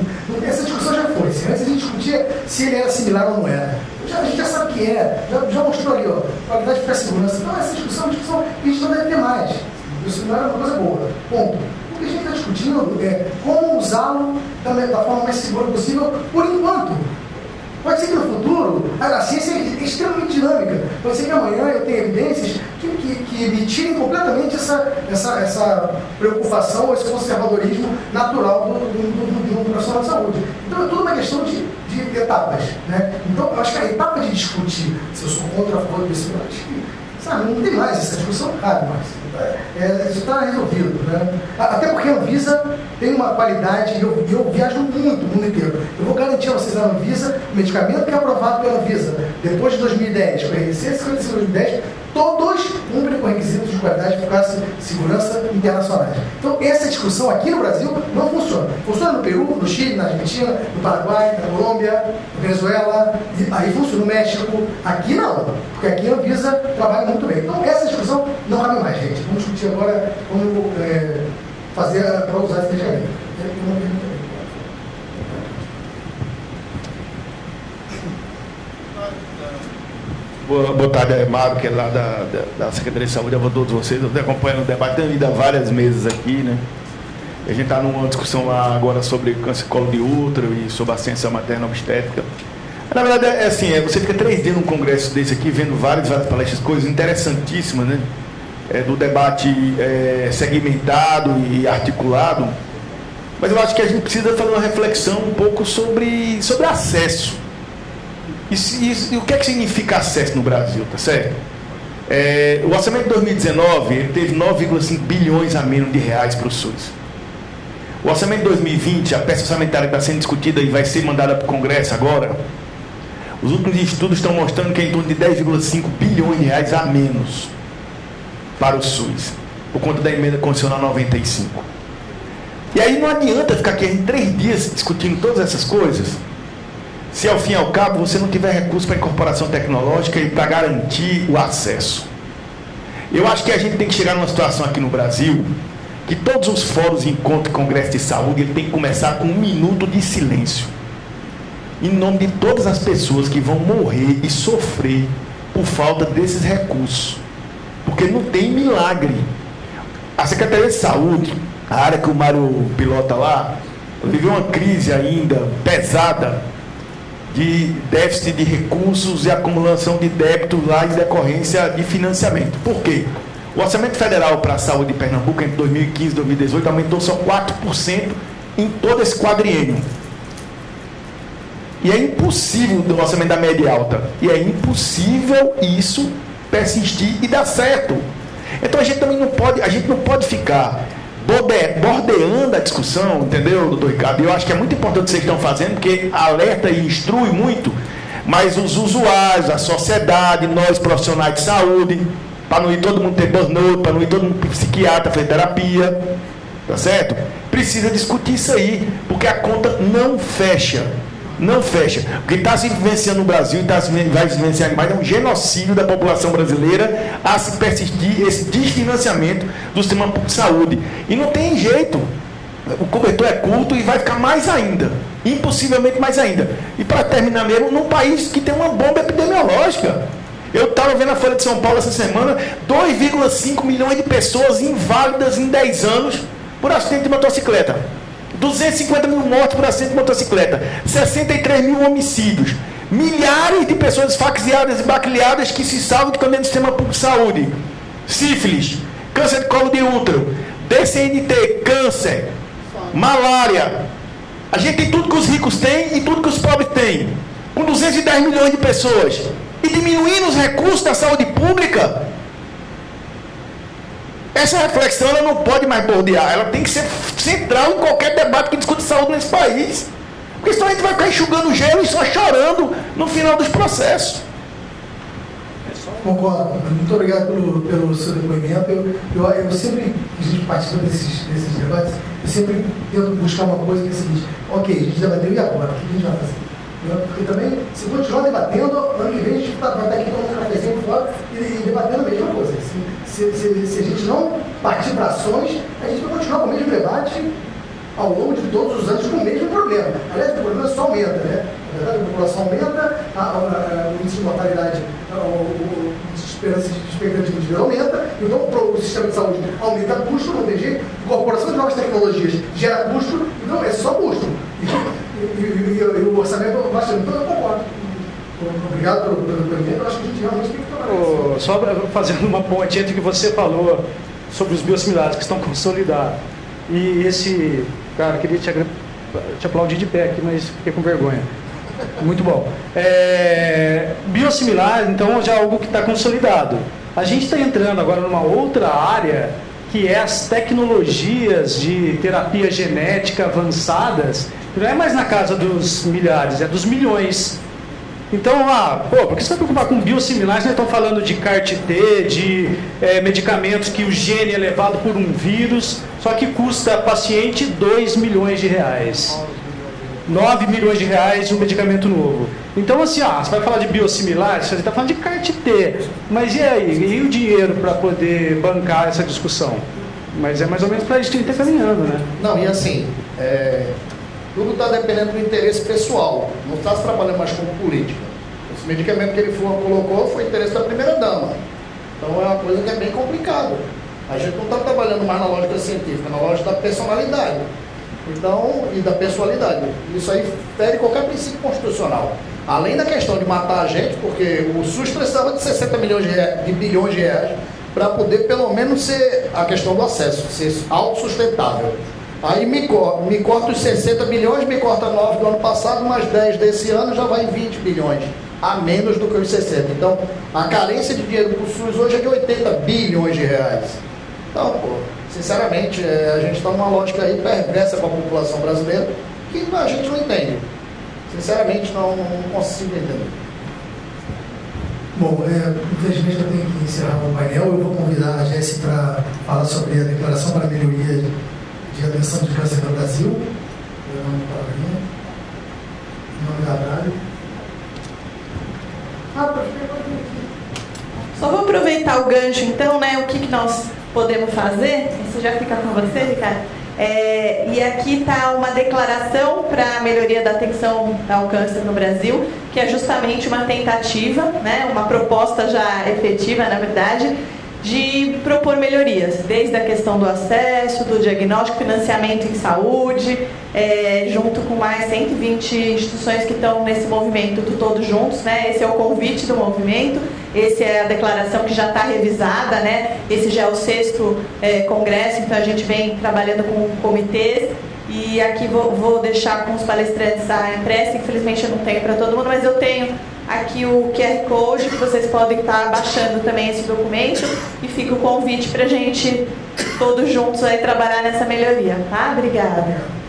Essa discussão já foi. Se antes a gente discutia se ele era similar ou não era. Já, a gente já sabe que é. Já, já mostrou ali, ó, qualidade para segurança. Então, essa discussão é uma discussão que a gente não deve ter mais. Biosimilar é uma coisa boa. Ponto. O que a gente está discutindo é como usá-lo da, da forma mais segura possível por enquanto. Pode ser que no futuro a ciência é extremamente dinâmica. Pode ser que amanhã eu tenha evidências que, que, que me tirem completamente essa, essa, essa preocupação, esse conservadorismo natural do, do, do, do, profissional de saúde. Então é tudo uma questão de, de etapas. Né? Então eu acho que a etapa de discutir se eu sou contra a favor desse, acho que Sabe, não tem mais essa discussão, cara, mas é, isso está resolvido. Né? Até porque a Anvisa tem uma qualidade, eu, eu viajo muito, o mundo inteiro. Eu vou garantir a vocês a Anvisa, o medicamento que é aprovado pela Anvisa, depois de 2010, com a RC 55 de 2010, todos cumprem com requisitos de qualidade, eficácia e segurança internacionais. Então, essa discussão aqui no Brasil não funciona. Funciona no Peru, no Chile, na Argentina, no Paraguai, na Colômbia, na Venezuela, aí funciona no México. Aqui não, porque aqui a Anvisa trabalha muito bem. Então, essa discussão não cabe mais, gente. Vamos discutir agora como é, fazer para usar esse tarde, Mário, que é lá da, da, da, Secretaria de Saúde, a todos vocês. Eu acompanhando o debate, tenho ido a várias mesas aqui, né? A gente está numa discussão lá agora sobre câncer colo de útero e sobre a ciência materna obstétrica. Na verdade, é assim, é, você fica três dias num congresso desse aqui, vendo várias, várias palestras, coisas interessantíssimas, né? É, do debate é, segmentado e articulado. Mas eu acho que a gente precisa fazer uma reflexão um pouco sobre, sobre acesso e, e, e, o que é que significa acesso no Brasil, tá certo? É, o orçamento de 2019 ele teve 9,5 bilhões a menos de reais para o SUS. O orçamento de 2020, a peça orçamentária que está sendo discutida e vai ser mandada para o Congresso agora, os últimos estudos estão mostrando que é em torno de 10,5 bilhões de reais a menos para o SUS, por conta da emenda condicional 95. E aí não adianta ficar aqui em três dias discutindo todas essas coisas se ao fim e ao cabo você não tiver recurso para incorporação tecnológica e para garantir o acesso. Eu acho que a gente tem que chegar numa situação aqui no Brasil que todos os fóruns, encontros congressos de saúde ele tem que começar com um minuto de silêncio. Em nome de todas as pessoas que vão morrer e sofrer por falta desses recursos. Porque não tem milagre. A Secretaria de Saúde, a área que o Mário pilota lá, viveu uma crise ainda pesada de déficit de recursos e acumulação de débitos lá em decorrência de financiamento. Por quê? O orçamento federal para a saúde de Pernambuco entre 2015 e 2018 aumentou só 4% em todo esse quadriênio. E é impossível do orçamento da média alta. E é impossível isso persistir e dar certo. Então a gente também não pode, a gente não pode ficar bordeando a discussão, entendeu, doutor Ricardo? Eu acho que é muito importante o que vocês estão fazendo, porque alerta e instrui muito, mas os usuários, a sociedade, nós profissionais de saúde, para não ir todo mundo ter burnout, para não ir todo mundo psiquiatra, fazer terapia, tá certo? Precisa discutir isso aí, porque a conta não fecha não fecha. O que está se vivenciando no Brasil e tá se, vai se vivenciar mais é um genocídio da população brasileira a se persistir esse desfinanciamento do sistema de saúde. E não tem jeito. O cobertor é curto e vai ficar mais ainda. Impossivelmente mais ainda. E para terminar mesmo, num país que tem uma bomba epidemiológica. Eu estava vendo a Folha de São Paulo essa semana, 2,5 milhões de pessoas inválidas em 10 anos por acidente de motocicleta. 250 mil mortes por acidente de motocicleta, 63 mil homicídios, milhares de pessoas esfaqueadas e bacilhadas que se salvam de caminho do sistema público de saúde, sífilis, câncer de colo de útero, DCNT, câncer, malária. A gente tem tudo que os ricos têm e tudo que os pobres têm, com 210 milhões de pessoas, e diminuindo os recursos da saúde pública, essa reflexão ela não pode mais bordear, ela tem que ser central em qualquer debate que discute saúde nesse país. Porque senão a gente vai ficar enxugando gelo e só chorando no final dos processos. Concordo. Muito obrigado pelo, pelo seu depoimento. Eu, eu, eu sempre, a gente participa desses, desses debates, eu sempre tento buscar uma coisa que é a seguinte, ok, a gente debateu e agora? O que a gente vai fazer? Porque também, se continuar debatendo, ano que vem a gente vai estar aqui tomando um e, debatendo a mesma coisa. Se, se, se, se, a gente não partir para ações, a gente vai continuar com o mesmo debate ao longo de todos os anos com o mesmo problema. Aliás, o problema só aumenta, né? Na verdade, a população aumenta, a, a, a, o índice de mortalidade, o, o, esperança de expectativa de vida aumenta, então o sistema de saúde aumenta custo, não tem jeito, incorporação de novas tecnologias gera custo, então é só custo. E, e, o orçamento baixa. Então eu concordo. Obrigado pelo, pelo depoimento. Acho que a gente realmente tem que trabalhar. Só fazendo uma ponte entre o que você falou sobre os biosimilares que estão consolidados e esse. Cara, queria te, te aplaudir de pé aqui, mas fiquei com vergonha. Muito bom. É, biosimilar, então, já é algo que está consolidado. A gente está entrando agora numa outra área que é as tecnologias de terapia genética avançadas, não é mais na casa dos milhares, é dos milhões. Então, ah, pô, por que você vai preocupar com biosimilares? Nós estamos falando de CAR-T, de é, medicamentos que o gene é levado por um vírus, só que custa paciente 2 milhões de reais. 9 milhões de reais um medicamento novo. Então, assim, ah, você vai falar de biosimilares, você está falando de CAR-T, mas e aí? E o dinheiro para poder bancar essa discussão? Mas é mais ou menos para isso que a gente está caminhando, né? Não, e assim, é, tudo está dependendo do interesse pessoal. Não está se trabalhando mais como política. Esse medicamento que ele colocou foi interesse da primeira dama. Então é uma coisa que é bem complicada. A gente não está trabalhando mais na lógica científica, na lógica da personalidade. Então, e da pessoalidade. Isso aí fere qualquer princípio constitucional. Além da questão de matar a gente, porque o SUS precisava de 60 milhões de, reais, de bilhões de reais para poder pelo menos ser a questão do acesso, ser autossustentável. Aí me, me corta os 60 bilhões, me corta 9 do ano passado, mais 10 desse ano, já vai em 20 bilhões, a menos do que os 60. Então, a carência de dinheiro para o SUS hoje é de 80 bilhões de reais. Então, pô, sinceramente, é, a gente está numa lógica aí perversa com a população brasileira que a gente não entende. Sinceramente, não, não consigo entender. Bom, é, infelizmente eu tenho que encerrar o painel. Eu vou convidar a Jesse para falar sobre a declaração para a melhoria de atenção de câncer no Brasil. Eu não palavrinha. Em nome da Abralho. Só vou aproveitar o gancho então, né? O que, que nós podemos fazer? Isso já fica com você, Ricardo. É, e aqui está uma declaração para a melhoria da atenção ao câncer no Brasil, que é justamente uma tentativa, né, uma proposta já efetiva, na verdade, de propor melhorias, desde a questão do acesso, do diagnóstico, financiamento em saúde, é, junto com mais 120 instituições que estão nesse movimento do Todos Juntos. Né? Esse é o convite do movimento, esse é a declaração que já está revisada, né? esse já é o sexto é, congresso, então a gente vem trabalhando com comitês. E aqui vou, vou deixar com os palestrantes a impressa, infelizmente eu não tenho para todo mundo, mas eu tenho aqui o QR Code, que vocês podem estar baixando também esse documento e fica o convite para a gente todos juntos aí trabalhar nessa melhoria, tá? Obrigada.